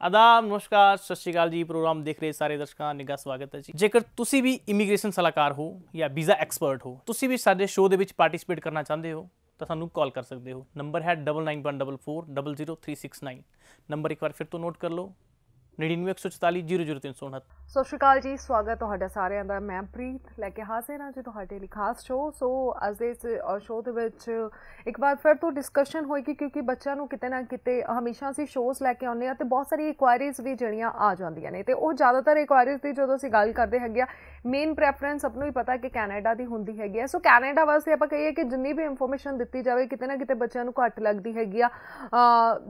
ਆਦਾਬ ਨਮਸਕਾਰ ਸਤਿ ਸ਼੍ਰੀ ਅਕਾਲ ਜੀ ਪ੍ਰੋਗਰਾਮ ਦੇਖ ਰਹੇ ਸਾਰੇ ਦਰਸ਼ਕਾਂ ਨਿੱਘਾ ਸਵਾਗਤ ਹੈ ਜੀ ਜੇਕਰ ਤੁਸੀਂ ਵੀ ਇਮੀਗ੍ਰੇਸ਼ਨ ਸਲਾਹਕਾਰ ਹੋ ਜਾਂ ਵੀਜ਼ਾ ਐਕਸਪਰਟ ਹੋ ਤੁਸੀਂ ਵੀ ਸਾਡੇ ਸ਼ੋਅ ਦੇ ਵਿੱਚ ਪਾਰਟਿਸਿਪੇਟ ਕਰਨਾ ਚਾਹੁੰਦੇ ਹੋ ਤਾਂ ਸਾਨੂੰ ਕਾਲ ਕਰ ਸਕਦੇ ਹੋ ਨੰਬਰ ਹੈ 9914400369 ਨੰਬਰ ਇੱਕ ਵਾਰ ਫਿਰ ਤੋਂ ਨੋਟ ਕਰ ਲਓ 9914400369 ਸਤਿ ਸ਼੍ਰੀ ਅਕਾਲ ਜੀ, ਸਵਾਗਤ ਤੁਹਾਡਾ ਸਾਰਿਆਂ ਦਾ। ਮੈਂ ਪ੍ਰੀਤ ਲੈ ਕੇ ਹਾਜ਼ਰ ਹਾਂ ਜੀ ਤੁਹਾਡੇ ਲਈ ਖਾਸ ਸ਼ੋਅ ਸੋ ਅੱਜ ਦੇ ਇਸ ਸ਼ੋਅ ਦੇ ਵਿੱਚ ਇੱਕ ਵਾਰ ਫਿਰ ਤੋਂ ਡਿਸਕਸ਼ਨ ਹੋਏਗੀ ਕਿਉਂਕਿ ਬੱਚਿਆਂ ਨੂੰ ਕਿਤੇ ਨਾ ਕਿਤੇ ਹਮੇਸ਼ਾ ਅਸੀਂ ਸ਼ੋਅਸ ਲੈ ਕੇ ਆਉਂਦੇ ਆ ਤੇ ਬਹੁਤ ਸਾਰੀ ਇਨਕੁਆਇਰੀਜ਼ ਵੀ ਜਿਹੜੀਆਂ ਆ ਜਾਂਦੀਆਂ ਨੇ। ਤੇ ਉਹ ਜ਼ਿਆਦਾਤਰ ਇਨਕੁਆਇਰੀਜ਼ ਦੀ ਜਦੋਂ ਅਸੀਂ ਗੱਲ ਕਰਦੇ ਹੈਗੇ ਆ ਮੇਨ ਪ੍ਰੈਫਰੈਂਸ ਸਭ ਨੂੰ ਹੀ ਪਤਾ ਕਿ ਕੈਨੇਡਾ ਦੀ ਹੁੰਦੀ ਹੈਗੀ ਆ। ਸੋ ਕੈਨੇਡਾ ਵਾਸਤੇ ਆਪਾਂ ਕਹੀਏ ਕਿ ਜਿੰਨੀ ਵੀ ਇਨਫੋਰਮੇਸ਼ਨ ਦਿੱਤੀ ਜਾਵੇ, ਕਿਤੇ ਨਾ ਕਿਤੇ ਬੱਚਿਆਂ ਨੂੰ ਘੱਟ ਲੱਗਦੀ ਹੈਗੀ ਆ।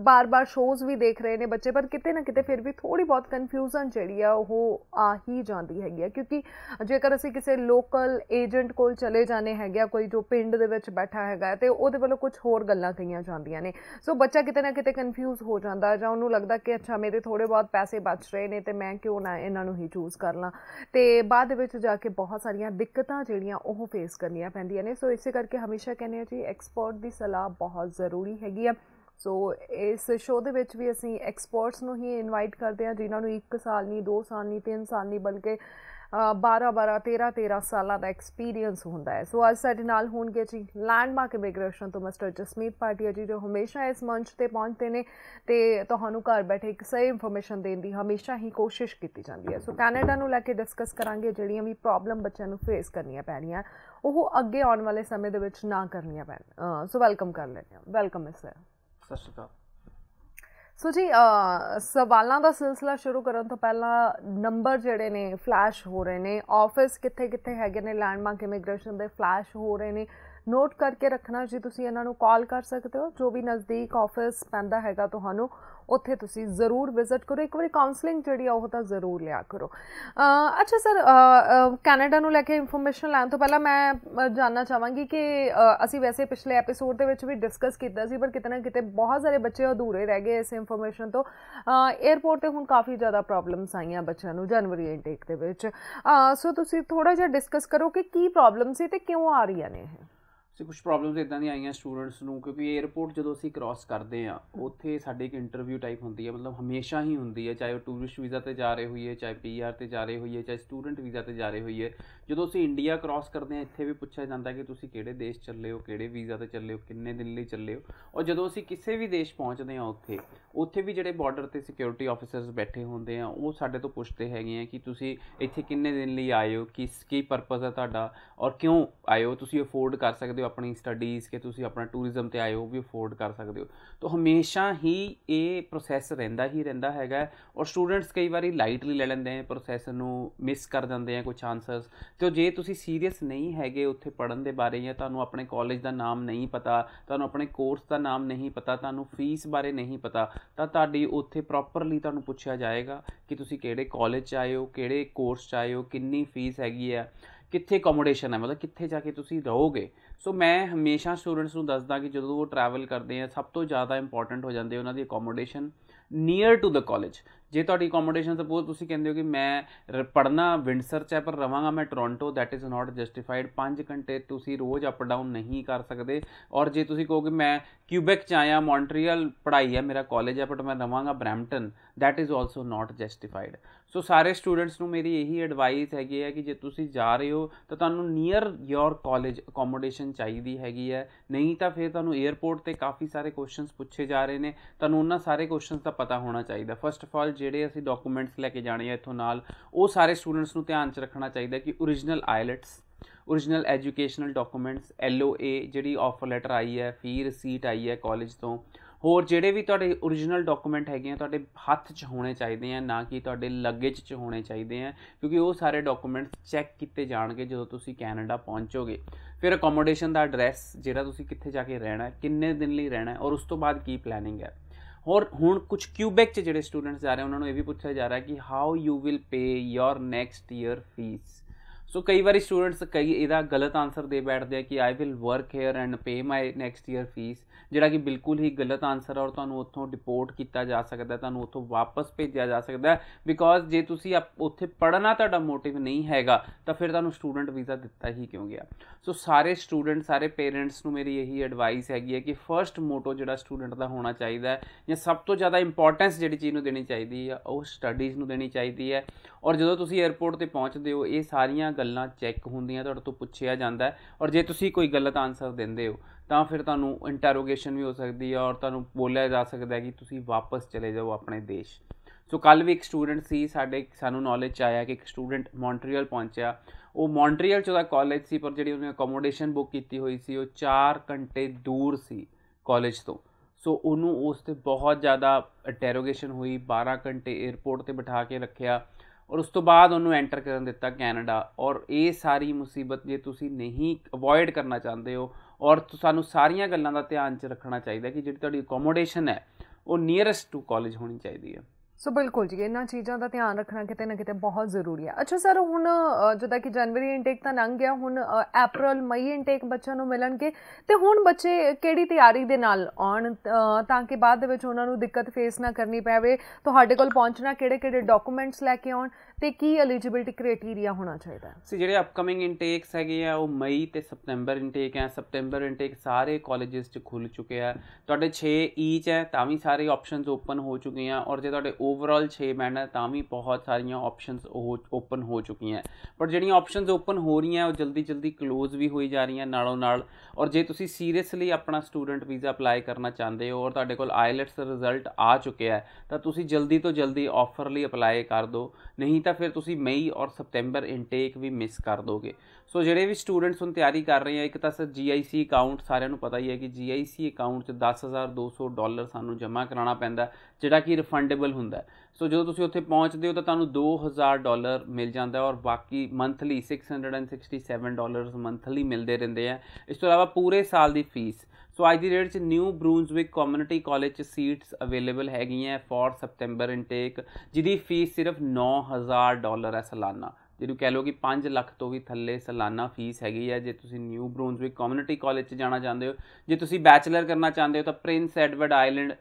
ਬਾਰ-ਬਾਰ ਸ਼ੋਅਸ ਵੀ ਦੇਖ ਰਹੇ ਨੇ ਬੱਚੇ, ਪਰ ਕਿਤੇ ਨਾ ਕਿਤੇ ਫਿਰ ਵੀ ਥੋੜੀ ਬਹੁਤ ਕਨਫਿਊਜ਼ਨ ਜਿਹੜੀ ਆ ਉਹ ਆ ਹੀ ਜਾਂਦੀ ਹੈਗੀ ਆ, ਕਿਉਂਕਿ ਜੇਕਰ ਅਸੀਂ ਕਿਸੇ ਲੋਕਲ ਏਜੰਟ ਕੋਲ ਚਲੇ ਜਾਣੇ ਹੈਗੇ ਆ, ਕੋਈ ਜੋ ਪਿੰਡ ਦੇ ਵਿੱਚ ਬੈਠਾ ਹੈਗਾ ਤੇ ਉਹਦੇ ਵੱਲੋਂ ਕੁਝ ਹੋਰ ਗੱਲਾਂ ਕਹੀਆਂ ਜਾਂਦੀਆਂ ਨੇ। ਸੋ ਬੱਚਾ ਕਿਤੇ ਨਾ ਕਿਤੇ ਕਨਫਿਊਜ਼ ਹੋ ਜਾਂਦਾ, ਜਾਂ ਉਹਨੂੰ ਲੱਗਦਾ ਕਿ ਅੱਛਾ, ਮੇਰੇ ਥੋੜੇ ਬਹੁਤ ਪੈਸੇ ਬਚ ਰਹੇ ਨੇ, ਤੇ ਮੈਂ ਕਿਉਂ ਨਾ ਇਹਨਾਂ ਨੂੰ ਹੀ ਚੂਜ਼ ਕਰ ਲਾਂ। ਤੇ ਬਾਅਦ ਵਿੱਚ ਜਾ ਕੇ ਬਹੁਤ ਸਾਰੀਆਂ ਦਿੱਕਤਾਂ ਜਿਹੜੀਆਂ ਉਹ ਫੇਸ ਕਰਨੀਆਂ ਪੈਂਦੀਆਂ ਨੇ। ਸੋ ਇਸੇ ਕਰਕੇ ਹਮੇਸ਼ਾ ਕਹਿੰਦੇ ਆ ਜੀ ਐਕਸਪਰਟ ਦੀ ਸਲਾਹ ਬਹੁਤ ਜ਼ਰੂਰੀ ਹੈਗੀ ਆ। ਸੋ ਇਸ ਸ਼ੋਅ ਦੇ ਵਿੱਚ ਵੀ ਅਸੀਂ ਐਕਸਪਰਟਸ ਨੂੰ ਹੀ ਇਨਵਾਈਟ ਕਰਦੇ ਹਾਂ, ਜਿਨ੍ਹਾਂ ਨੂੰ 1 ਸਾਲ ਨਹੀਂ 2 ਸਾਲ ਨਹੀਂ 3 ਸਾਲ ਨਹੀਂ, ਬਲਕਿ 12 12 13 13 ਸਾਲਾਂ ਦਾ ਐਕਸਪੀਰੀਅੰਸ ਹੁੰਦਾ ਹੈ। ਸੋ ਅੱਜ ਸਾਡੇ ਨਾਲ ਹੋਣਗੇ ਜੀ ਲੈਂਡਮਾਰਕ ਇਮੀਗ੍ਰੇਸ਼ਨ ਤੋਂ ਮਿਸਟਰ ਜਸਮੀਤ ਪਾਟਿਆ ਜੀ, ਜੋ ਹਮੇਸ਼ਾ ਇਸ ਮੰਚ ਤੇ ਪਹੁੰਚਦੇ ਨੇ ਤੇ ਤੁਹਾਨੂੰ ਘਰ ਬੈਠੇ ਇੱਕ ਸਹੀ ਇਨਫੋਰਮੇਸ਼ਨ ਦੇਣ ਦੀ ਹਮੇਸ਼ਾ ਹੀ ਕੋਸ਼ਿਸ਼ ਕੀਤੀ ਜਾਂਦੀ ਹੈ। ਸੋ ਕੈਨੇਡਾ ਨੂੰ ਲੈ ਕੇ ਡਿਸਕਸ ਕਰਾਂਗੇ ਜਿਹੜੀਆਂ ਵੀ ਪ੍ਰੋਬਲਮ ਬੱਚਿਆਂ ਨੂੰ ਫੇਸ ਕਰਨੀਆਂ ਪੈਣੀਆਂ, ਉਹ ਅੱਗੇ ਆਉਣ ਵਾਲੇ ਸਮੇਂ ਦੇ ਵਿੱਚ ਨਾ ਕਰਨੀਆਂ ਪੈਣ। ਸੋ ਵੈਲਕਮ ਕਰ ਲੈਂਦੇ ਹਾਂ। ਵੈਲਕਮ ਹੈ ਸਰ ਸਤਿ ਸ਼੍ਰੀ ਅਕਾਲ। ਸੋ ਜੀ ਸਵਾਲਾਂ ਦਾ ਸਿਲਸਿਲਾ ਸ਼ੁਰੂ ਕਰਨ ਤੋਂ ਪਹਿਲਾਂ ਨੰਬਰ ਜਿਹੜੇ ਨੇ, ਫਲੈਸ਼ ਹੋ ਰਹੇ ਨੇ। ਆਫਿਸ ਕਿੱਥੇ ਕਿੱਥੇ ਹੈਗੇ ਨੇ, ਲੈਂਡਮਾਰਕ ਇਮੀਗ੍ਰੇਸ਼ਨ ਦੇ ਫਲੈਸ਼ ਹੋ ਰਹੇ ਨੇ। ਨੋਟ ਕਰਕੇ ਰੱਖਣਾ ਜੀ ਤੁਸੀਂ ਇਹਨਾਂ ਨੂੰ ਕਾਲ ਕਰ ਸਕਦੇ ਹੋ, ਜੋ ਵੀ ਨਜ਼ਦੀਕ ਆਫਿਸ ਪੈਂਦਾ ਹੈਗਾ ਤੁਹਾਨੂੰ, ਉੱਥੇ ਤੁਸੀਂ ਜ਼ਰੂਰ ਵਿਜ਼ਿਟ ਕਰੋ। ਇੱਕ ਵਾਰੀ ਕਾਉਂਸਲਿੰਗ ਜਿਹੜੀ ਆ, ਉਹ ਤਾਂ ਜ਼ਰੂਰ ਲਿਆ ਕਰੋ। ਅੱਛਾ ਸਰ ਕੈਨੇਡਾ ਨੂੰ ਲੈ ਕੇ ਇਨਫੋਰਮੇਸ਼ਨ ਲੈਣ ਤੋਂ ਪਹਿਲਾਂ ਮੈਂ ਜਾਨਣਾ ਚਾਹਾਂਗੀ ਕਿ ਅਸੀਂ ਵੈਸੇ ਪਿਛਲੇ ਐਪੀਸੋਡ ਦੇ ਵਿੱਚ ਵੀ ਡਿਸਕਸ ਕੀਤਾ ਸੀ, ਪਰ ਕਿਤੇ ਨਾ ਕਿਤੇ ਬਹੁਤ ਸਾਰੇ ਬੱਚੇ ਅਧੂਰੇ ਰਹਿ ਗਏ ਇਸ ਇਨਫੋਰਮੇਸ਼ਨ ਤੋਂ। 에어ਪੋਰਟ ਤੇ ਹੁਣ ਕਾਫੀ ਜ਼ਿਆਦਾ ਪ੍ਰੋਬਲਮਸ ਆਈਆਂ ਬੱਚਿਆਂ ਨੂੰ ਜਨਵਰੀ ਇਨਟੇਕ ਦੇ ਵਿੱਚ। ਸੋ ਤੁਸੀਂ ਥੋੜਾ ਜਿਹਾ ਡਿਸਕਸ ਕਰੋ ਕਿ ਕੀ ਪ੍ਰੋਬਲਮ ਸੀ ਤੇ ਕਿਉਂ ਆ ਰਹੀਆਂ ਨੇ ਇਹ? ਸੇ ਕੁਝ ਪ੍ਰੋਬਲਮਸ ਇਦਾਂ ਦੀਆਂ ਆਈਆਂ ਸਟੂਡੈਂਟਸ ਨੂੰ, ਕਿਉਂਕਿ 에어ਪੋਰਟ ਜਦੋਂ ਅਸੀਂ ਕ੍ਰਾਸ ਕਰਦੇ ਆ ਉੱਥੇ ਸਾਡੇ ਇੱਕ ਇੰਟਰਵਿਊ ਟਾਈਪ ਹੁੰਦੀ ਹੈ, ਮਤਲਬ ਹਮੇਸ਼ਾ ਹੀ ਹੁੰਦੀ ਹੈ, ਚਾਹੇ ਉਹ ਟੂਰਿਸਟ ਵੀਜ਼ਾ ਤੇ ਜਾ ਰਹੇ ਹੋਈਏ, ਚਾਹੇ ਪੀਆਰ ਤੇ ਜਾ ਰਹੇ ਹੋਈਏ, ਚਾਹੇ ਸਟੂਡੈਂਟ ਵੀਜ਼ਾ ਤੇ ਜਾ ਰਹੇ ਹੋਈਏ, ਜਦੋਂ ਅਸੀਂ ਇੰਡੀਆ ਕ੍ਰਾਸ ਕਰਦੇ ਆ ਇੱਥੇ ਵੀ ਪੁੱਛਿਆ ਜਾਂਦਾ ਕਿ ਤੁਸੀਂ ਕਿਹੜੇ ਦੇਸ਼ ਚੱਲੇ ਹੋ, ਕਿਹੜੇ ਵੀਜ਼ਾ ਤੇ ਚੱਲੇ ਹੋ, ਕਿੰਨੇ ਦਿਨ ਲਈ ਚੱਲੇ ਹੋ, ਔਰ ਜਦੋਂ ਅਸੀਂ ਕਿਸੇ ਵੀ ਦੇਸ਼ ਪਹੁੰਚਦੇ ਆ ਉੱਥੇ ਉੱਥੇ ਵੀ ਜਿਹੜੇ ਬਾਰਡਰ ਤੇ ਸਿਕਿਉਰਿਟੀ ਆਫੀਸਰਸ ਬੈਠੇ ਹੁੰਦੇ ਆ, ਉਹ ਸਾਡੇ ਤੋਂ ਪੁੱਛਦੇ ਹੈਗੇ ਆ ਕਿ ਤੁਸੀਂ ਇੱਥੇ ਕਿੰਨੇ ਦਿਨ ਲਈ ਆਏ ਹੋ, ਕਿਸ, ਕੀ ਪਰਪਸ ਹੈ ਤੁਹਾਡਾ, ਔਰ ਕਿਉਂ ਆਏ ਹੋ, ਤੁਸੀਂ ਅਫੋਰਡ ਕਰ ਸਕਦੇ ਹੋ ਆਪਣੀ ਸਟੱਡੀਜ਼ ਕਿ ਤੁਸੀਂ ਆਪਣਾ ਟੂਰਿਜ਼ਮ ਤੇ ਆਏ ਹੋ ਵੀ ਅਫੋਰਡ ਕਰ ਸਕਦੇ ਹੋ। ਤਾਂ ਹਮੇਸ਼ਾ ਹੀ ਇਹ ਪ੍ਰੋਸੈਸ ਰਹਿੰਦਾ ਹੀ ਰਹਿੰਦਾ ਹੈਗਾ ਔਰ ਸਟੂਡੈਂਟਸ ਕਈ ਵਾਰੀ ਲਾਈਟਲੀ ਲੈ ਲੈਂਦੇ ਆ ਪ੍ਰੋਸੈਸ ਨੂੰ ਮਿਸ ਕਰ ਜਾਂਦੇ ਆ ਕੁਝ ਆਨਸਰਸ ਤੇ ਜੇ ਤੁਸੀਂ ਸੀਰੀਅਸ ਨਹੀਂ ਹੈਗੇ ਉੱਥੇ ਪੜਨ ਦੇ ਬਾਰੇ ਜਾਂ ਤੁਹਾਨੂੰ ਆਪਣੇ ਕਾਲਜ ਦਾ ਨਾਮ ਨਹੀਂ ਪਤਾ, ਤੁਹਾਨੂੰ ਆਪਣੇ ਕੋਰਸ ਦਾ ਨਾਮ ਨਹੀਂ ਪਤਾ, ਤੁਹਾਨੂੰ ਫੀਸ ਬਾਰੇ ਨਹੀਂ ਪਤਾ, ਤਾਂ ਤੁਹਾਡੀ ਉੱਥੇ ਪ੍ਰੋਪਰਲੀ ਤੁਹਾਨੂੰ ਪੁੱਛਿਆ ਜਾਏਗਾ ਕਿ ਤੁਸੀਂ ਕਿਹੜੇ ਕਾਲਜ 'ਚ ਆਏ ਹੋ, ਕਿਹੜੇ ਕੋਰਸ 'ਚ ਆਏ ਹੋ, ਕਿੰਨੀ ਫੀਸ ਹੈਗੀ ਹੈ, ਕਿੱਥੇ ਅਕੋਮੋਡੇਸ਼ਨ ਹੈ, ਮਤਲਬ ਕਿੱਥੇ ਜਾ ਕੇ ਤੁਸੀਂ ਰਹੋਗੇ। ਸੋ ਮੈਂ ਹਮੇਸ਼ਾ ਸਟੂਡੈਂਟਸ ਨੂੰ ਦੱਸਦਾ ਕਿ ਜਦੋਂ ਉਹ ਟਰੈਵਲ ਕਰਦੇ ਆ, ਸਭ ਤੋਂ ਜ਼ਿਆਦਾ ਇੰਪੋਰਟੈਂਟ ਹੋ ਜਾਂਦੇ ਉਹਨਾਂ ਦੀ accommodation near to the college ਜੇ ਤੁਹਾਡੀ ਅਕੋਮੋਡੇਸ਼ਨ ਸਪੋਜ਼ ਤੁਸੀਂ ਕਹਿੰਦੇ ਹੋ ਕਿ ਮੈਂ ਪੜਨਾ ਵਿੰਡਸਰ ਚ ਹੈ, ਪਰ ਰਵਾਂਗਾ ਮੈਂ Toronto that is not justified 5 ਘੰਟੇ ਤੁਸੀਂ ਰੋਜ਼ ਅਪ ਡਾਊਨ ਨਹੀਂ ਕਰ ਸਕਦੇ। ਔਰ ਜੇ ਤੁਸੀਂ ਕਹੋਗੇ ਮੈਂ ਕਿਊਬੈਕ ਚ ਆਇਆ ਮੌਂਟਰੀਅਲ ਪੜ੍ਹਾਈ ਹੈ, ਮੇਰਾ ਕਾਲਜ ਹੈ ਬਟ ਮੈਂ ਰਵਾਂਗਾ Brampton that is also not justified so ਸਾਰੇ ਸਟੂਡੈਂਟਸ ਨੂੰ ਮੇਰੀ ਇਹੀ ਐਡਵਾਈਸ ਹੈਗੀ ਹੈ ਕਿ ਜੇ ਤੁਸੀਂ ਜਾ ਰਹੇ ਹੋ, ਤਾਂ ਤੁਹਾਨੂੰ ਨੀਅਰ ਯੋਰ ਕਾਲਜ ਅਕੋਮੋਡੇਸ਼ਨ ਚਾਹੀਦੀ ਹੈਗੀ ਹੈ। ਨਹੀਂ ਤਾਂ ਫਿਰ ਤੁਹਾਨੂੰ 에ਅਰਪੋਰਟ ਤੇ ਕਾਫੀ ਸਾਰੇ ਕੁਐਸਚਨਸ ਪੁੱਛੇ ਜਾ ਰਹੇ ਨੇ। ਤੁਹਾਨੂੰ ਉਹਨਾਂ ਸਾਰੇ ਕੁਐਸਚਨਸ ਦਾ ਪਤਾ ਹੋਣਾ ਚਾਹੀਦਾ। ਫਸਟ ਆਫ ਆਲ ਜਿਹੜੇ ਅਸੀਂ ਡਾਕੂਮੈਂਟਸ ਲੈ ਕੇ ਜਾਣੇ ਆ ਇੱਥੋਂ ਨਾਲ, ਉਹ ਸਾਰੇ ਸਟੂਡੈਂਟਸ ਨੂੰ ਧਿਆਨ 'ਚ ਰੱਖਣਾ ਚਾਹੀਦਾ ਕਿ origignal IELTS origignal educational documents LOA ਜਿਹੜੀ ਆਫਰ ਲੈਟਰ ਆਈ ਹੈ ਫੀ ਰਸੀਟ ਆਈ ਹੈ ਕਾਲਜ ਤੋਂ, ਹੋਰ ਜਿਹੜੇ ਵੀ ਤੁਹਾਡੇ origignal ਡਾਕੂਮੈਂਟ ਹੈਗੇ ਆ, ਤੁਹਾਡੇ ਹੱਥ 'ਚ ਹੋਣੇ ਚਾਹੀਦੇ ਆ, ਨਾ ਕਿ ਤੁਹਾਡੇ ਲੱਗੇਜ 'ਚ ਹੋਣੇ ਚਾਹੀਦੇ ਆ, ਕਿਉਂਕਿ ਉਹ ਸਾਰੇ ਡਾਕੂਮੈਂਟਸ ਚੈੱਕ ਕੀਤੇ ਜਾਣਗੇ ਜਦੋਂ ਤੁਸੀਂ ਕੈਨੇਡਾ ਪਹੁੰਚੋਗੇ। ਫਿਰ ਅਕੋਮੋਡੇਸ਼ਨ ਦਾ ਐਡਰੈਸ ਜਿਹੜਾ ਤੁਸੀਂ ਕਿੱਥੇ ਜਾ ਕੇ ਰਹਿਣਾ, ਕਿੰਨੇ ਦਿਨ ਲਈ ਰਹਿਣਾ, ਔਰ ਉਸ ਤੋਂ ਬਾਅਦ ਕੀ ਪਲੈਨਿੰਗ ਹੈ? ਔਰ ਹੁਣ ਕੁਝ ਕਿਊਬੈਕ ਚ ਜਿਹੜੇ ਸਟੂਡੈਂਟਸ ਜਾ ਰਹੇ ਉਹਨਾਂ ਨੂੰ ਇਹ ਵੀ ਪੁੱਛਿਆ ਜਾ ਰਿਹਾ ਕਿ how you will pay your next year fees so ਕਈ ਵਾਰੀ ਸਟੂਡੈਂਟਸ ਕਈ ਇਹਦਾ ਗਲਤ ਆਨਸਰ ਦੇ ਬੈਠਦੇ ਆ ਕਿ I will work here and pay my next year fees ਜਿਹੜਾ ਕਿ ਬਿਲਕੁਲ ਹੀ ਗਲਤ ਆਨਸਰ ਹੈ ਔਰ ਤੁਹਾਨੂੰ ਉੱਥੋਂ ਡਿਪੋਰਟ ਕੀਤਾ ਜਾ ਸਕਦਾ ਹੈ ਤੁਹਾਨੂੰ ਉੱਥੋਂ ਵਾਪਸ ਭੇਜਿਆ ਜਾ ਸਕਦਾ ਹੈ ਬਿਕੋਜ਼ ਜੇ ਤੁਸੀਂ ਉੱਥੇ ਪੜ੍ਹਨਾ ਤੁਹਾਡਾ ਮੋਟਿਵ ਨਹੀਂ ਹੈਗਾ ਤਾਂ ਫਿਰ ਤੁਹਾਨੂੰ ਸਟੂਡੈਂਟ ਵੀਜ਼ਾ ਦਿੱਤਾ ਹੀ ਕਿਉਂ ਗਿਆ ਸੋ ਸਾਰੇ ਸਟੂਡੈਂਟ ਸਾਰੇ ਪੇਰੈਂਟਸ ਨੂੰ ਮੇਰੀ ਇਹੀ ਐਡਵਾਈਸ ਹੈਗੀ ਹੈ ਕਿ ਫਰਸਟ ਮੋਟੋ ਜਿਹੜਾ ਸਟੂਡੈਂਟ ਦਾ ਹੋਣਾ ਚਾਹੀਦਾ ਹੈ ਜਾਂ ਸਭ ਤੋਂ ਜ਼ਿਆਦਾ ਇੰਪੋਰਟੈਂਸ ਜਿਹੜੀ ਚੀਜ਼ ਨੂੰ ਦੇਣੀ ਚਾਹੀਦੀ ਹੈ ਉਹ ਸਟੱਡੀਜ਼ ਨੂੰ ਦੇਣੀ ਚਾਹੀਦੀ ਹੈ ਔਰ ਜਦੋਂ ਤੁਸੀਂ 에ਅਰਪੋਰਟ ਤੇ ਪਹੁੰਚਦੇ ਹੋ ਇਹ ਸਾਰੀਆਂ ਗੱਲਾਂ ਚੈੱਕ ਹੁੰਦੀਆਂ, ਤੁਹਾਡੇ ਤੋਂ ਪੁੱਛਿਆ ਜਾਂਦਾ ਔਰ ਜੇ ਤੁਸੀਂ ਕੋਈ ਗਲਤ ਆਨਸਰ ਦਿੰਦੇ ਹੋ, ਤਾਂ ਫਿਰ ਤੁਹਾਨੂੰ ਇੰਟਰੋਗੇਸ਼ਨ ਵੀ ਹੋ ਸਕਦੀ ਹੈ ਔਰ ਤੁਹਾਨੂੰ ਬੋਲਿਆ ਜਾ ਸਕਦਾ ਹੈ ਕਿ ਤੁਸੀਂ ਵਾਪਸ ਚਲੇ ਜਾਓ ਆਪਣੇ ਦੇਸ਼। ਸੋ ਕੱਲ ਵੀ ਇੱਕ ਸਟੂਡੈਂਟ ਸੀ, ਸਾਡੇ ਸਾਨੂੰ ਨੌਲੇਜ 'ਚ ਆਇਆ ਕਿ ਇੱਕ ਸਟੂਡੈਂਟ ਮੌਂਟਰੀਅਲ ਪਹੁੰਚਿਆ। ਉਹ ਮੌਂਟਰੀਅਲ ਚ ਉਹਦਾ ਕਾਲਜ ਸੀ, ਪਰ ਜਿਹੜੀ ਉਹਨੇ ਅਕੋਮੋਡੇਸ਼ਨ ਬੁੱਕ ਕੀਤੀ ਹੋਈ ਸੀ, ਉਹ 4 ਘੰਟੇ ਦੂਰ ਸੀ ਕਾਲਜ ਤੋਂ। ਸੋ ਉਹਨੂੰ ਉਸ ਤੇ ਬਹੁਤ ਜ਼ਿਆਦਾ ਇੰਟਰੋਗੇਸ਼ਨ ਹੋਈ 12 ਘੰਟੇ 에ਅਰਪੋਰਟ ਤੇ ਬਿਠਾ ਕੇ ਰੱਖਿਆ। ਔਰ ਉਸ ਤੋਂ ਬਾਅਦ ਉਹਨੂੰ ਐਂਟਰ ਕਰਨ ਦਿੱਤਾ ਕੈਨੇਡਾ। ਔਰ ਇਹ ਸਾਰੀ ਮੁਸੀਬਤ ਜੇ ਤੁਸੀਂ ਨਹੀਂ ਅਵੋਇਡ ਕਰਨਾ ਚਾਹੁੰਦੇ ਹੋ, ਔਰ ਸਾਨੂੰ ਸਾਰੀਆਂ ਗੱਲਾਂ ਦਾ ਧਿਆਨ 'ਚ ਰੱਖਣਾ ਚਾਹੀਦਾ ਕਿ ਜਿਹੜੀ ਤੁਹਾਡੀ ਅਕੋਮੋਡੇਸ਼ਨ ਹੈ, ਉਹ ਨੀਅਰੈਸਟ ਟੂ ਕਾਲਜ ਹੋਣੀ ਚਾਹੀਦੀ ਹੈ। ਸੋ ਬਿਲਕੁਲ ਜੀ, ਇਹਨਾਂ ਚੀਜ਼ਾਂ ਦਾ ਧਿਆਨ ਰੱਖਣਾ ਕਿਤੇ ਨਾ ਕਿਤੇ ਬਹੁਤ ਜ਼ਰੂਰੀ ਹੈ। ਅੱਛਾ ਸਰ, ਹੁਣ ਜਿੱਦਾਂ ਕਿ ਜਨਵਰੀ ਇਨਟੇਕ ਤਾਂ ਲੰਘ ਗਿਆ, ਹੁਣ ਅਪ੍ਰੈਲ ਮਈ ਇਨਟੇਕ ਬੱਚਿਆਂ ਨੂੰ ਮਿਲਣਗੇ, ਤੇ ਹੁਣ ਬੱਚੇ ਕਿਹੜੀ ਤਿਆਰੀ ਦੇ ਨਾਲ ਆਉਣ ਤਾਂ ਕਿ ਬਾਅਦ ਦੇ ਵਿੱਚ ਉਹਨਾਂ ਨੂੰ ਦਿੱਕਤ ਫੇਸ ਨਾ ਕਰਨੀ ਪਵੇ, ਤੁਹਾਡੇ ਕੋਲ ਪਹੁੰਚਣਾ ਕਿਹੜੇ ਕਿਹੜੇ ਡਾਕੂਮੈਂਟਸ ਲੈ ਕੇ ਆਉਣ ਤੇ ਕੀ ਐਲੀਜੀਬਿਲਟੀ ਕ੍ਰਾਈਟੇਰੀਆ ਹੋਣਾ ਚਾਹੀਦਾ? ਸੀ ਜਿਹੜੇ ਅਪਕਮਿੰਗ ਇਨਟੇਕਸ ਹੈਗੇ ਆ, ਉਹ ਮਈ ਤੇ ਸਪਟੈਂਬਰ ਇਨਟੇਕ ਹੈ ਸਪਟੈਂਬਰ ਇਨਟੇਕ ਸਾਰੇ ਕਾਲਜਸ 'ਚ ਖੁੱਲ ਚੁੱਕੇ ਆ। ਤੁਹਾਡੇ 6 ਈਚ ਹੈ, ਤਾਂ ਵੀ ਸਾਰੇ ਆਪਸ਼ਨਸ ਓਪਨ ਹੋ ਚੁੱਕੇ ਆ। ਔਰ ਜੇ ਤੁਹਾਡੇ ਓਵਰਆਲ 6 ਬੈਂਡ ਹੈ ਤਾਂ ਵੀ ਬਹੁਤ ਸਾਰੀਆਂ ਆਪਸ਼ਨਸ ਓਪਨ ਹੋ ਚੁੱਕੀਆਂ ਪਰ ਜਿਹੜੀਆਂ ਆਪਸ਼ਨਸ ਓਪਨ ਹੋ ਰਹੀਆਂ, ਉਹ ਜਲਦੀ ਜਲਦੀ ਕਲੋਜ਼ ਵੀ ਹੋਈ ਜਾ ਰਹੀਆਂ ਨਾਲੋਂ ਨਾਲ। ਔਰ ਜੇ ਤੁਸੀਂ ਸੀਰੀਅਸਲੀ ਆਪਣਾ ਸਟੂਡੈਂਟ ਵੀਜ਼ਾ ਅਪਲਾਈ ਕਰਨਾ ਚਾਹੁੰਦੇ ਹੋ ਔਰ ਤੁਹਾਡੇ ਕੋਲ ਆਈਲੈਟਸ ਰਿਜ਼ਲਟ ਆ ਚੁੱਕਿਆ ਹੈ ਤਾਂ ਤੁਸੀਂ ਜਲਦੀ ਤੋਂ ਜਲਦੀ ਆਫਰ ਲਈ ਅਪਲਾਈ ਕਰ ਦਿਓ ਨਹੀਂ ਤਾਂ ਫਿਰ ਤੁਸੀਂ ਮਈ ਔਰ ਸਪਟੈਂਬਰ ਇਨਟੇਕ ਵੀ ਮਿਸ ਕਰ ਦੋਗੇ। ਸੋ ਜਿਹੜੇ ਵੀ ਸਟੂਡੈਂਟਸ ਹੁਣ ਤਿਆਰੀ ਕਰ ਰਹੇ ਆ, ਇੱਕ ਤਾਂ ਸਰ ਜੀਆਈਸੀ ਅਕਾਊਂਟ ਸਾਰਿਆਂ ਨੂੰ ਪਤਾ ਹੀ ਹੈ ਕਿ ਜੀਆਈਸੀ ਅਕਾਊਂਟ 'ਚ 10200 ਡਾਲਰ ਸਾਨੂੰ ਜਮ੍ਹਾਂ ਕਰਾਉਣਾ ਪੈਂਦਾ, ਜਿਹੜਾ ਕਿ ਰਿਫੰਡੇਬਲ ਹੁੰਦਾ ਸੋ ਜਦੋਂ ਤੁਸੀਂ ਉੱਥੇ ਪਹੁੰਚਦੇ ਹੋ ਤਾਂ ਤੁਹਾਨੂੰ 2000 ਡਾਲਰ ਮਿਲ ਜਾਂਦਾ ਔਰ ਬਾਕੀ ਮੰਥਲੀ 667 ਡਾਲਰਸ ਮੰਥਲੀ ਮਿਲਦੇ ਰਹਿੰਦੇ ਆ। ਇਸ ਤੋਂ ਇਲਾਵਾ ਪੂਰੇ ਸਾਲ ਦੀ ਫੀਸ ਸੋ ਅੱਜ ਦੀ ਡੇਟ 'ਚ ਨਿਊ ਬਰੂਨਸਵਿਕ ਕਮਿਊਨਿਟੀ ਕਾਲਜ 'ਚ ਸੀਟਸ ਅਵੇਲੇਬਲ ਹੈਗੀਆਂ ਫॉर ਸਪਟੈਂਬਰ ਇਨਟੇਕ ਜਿਹਦੀ ਫੀਸ ਸਿਰਫ 9000 ਡਾਲਰ ਹੈ ਸਾਲਾਨਾ। ਜਿਹਨੂੰ ਕਹਿ ਲਓ ਕਿ 5 ਲੱਖ ਤੋਂ ਵੀ ਥੱਲੇ ਸਾਲਾਨਾ ਫੀਸ ਹੈਗੀ ਹੈ ਜੇ ਤੁਸੀਂ ਨਿਊ ਬਰੂਨਸਵਿਕ ਕਮਿਊਨਿਟੀ ਕਾਲਜ 'ਚ ਜਾਣਾ ਚਾਹੁੰਦੇ ਹੋ, ਜੇ ਤੁਸੀਂ ਬੈਚਲਰ ਕਰਨਾ ਚਾਹੁੰਦੇ ਹੋ ਤਾਂ ਪ੍ਰਿੰਸ ਐਡਵਰਡ ਆਈਲੈਂਡ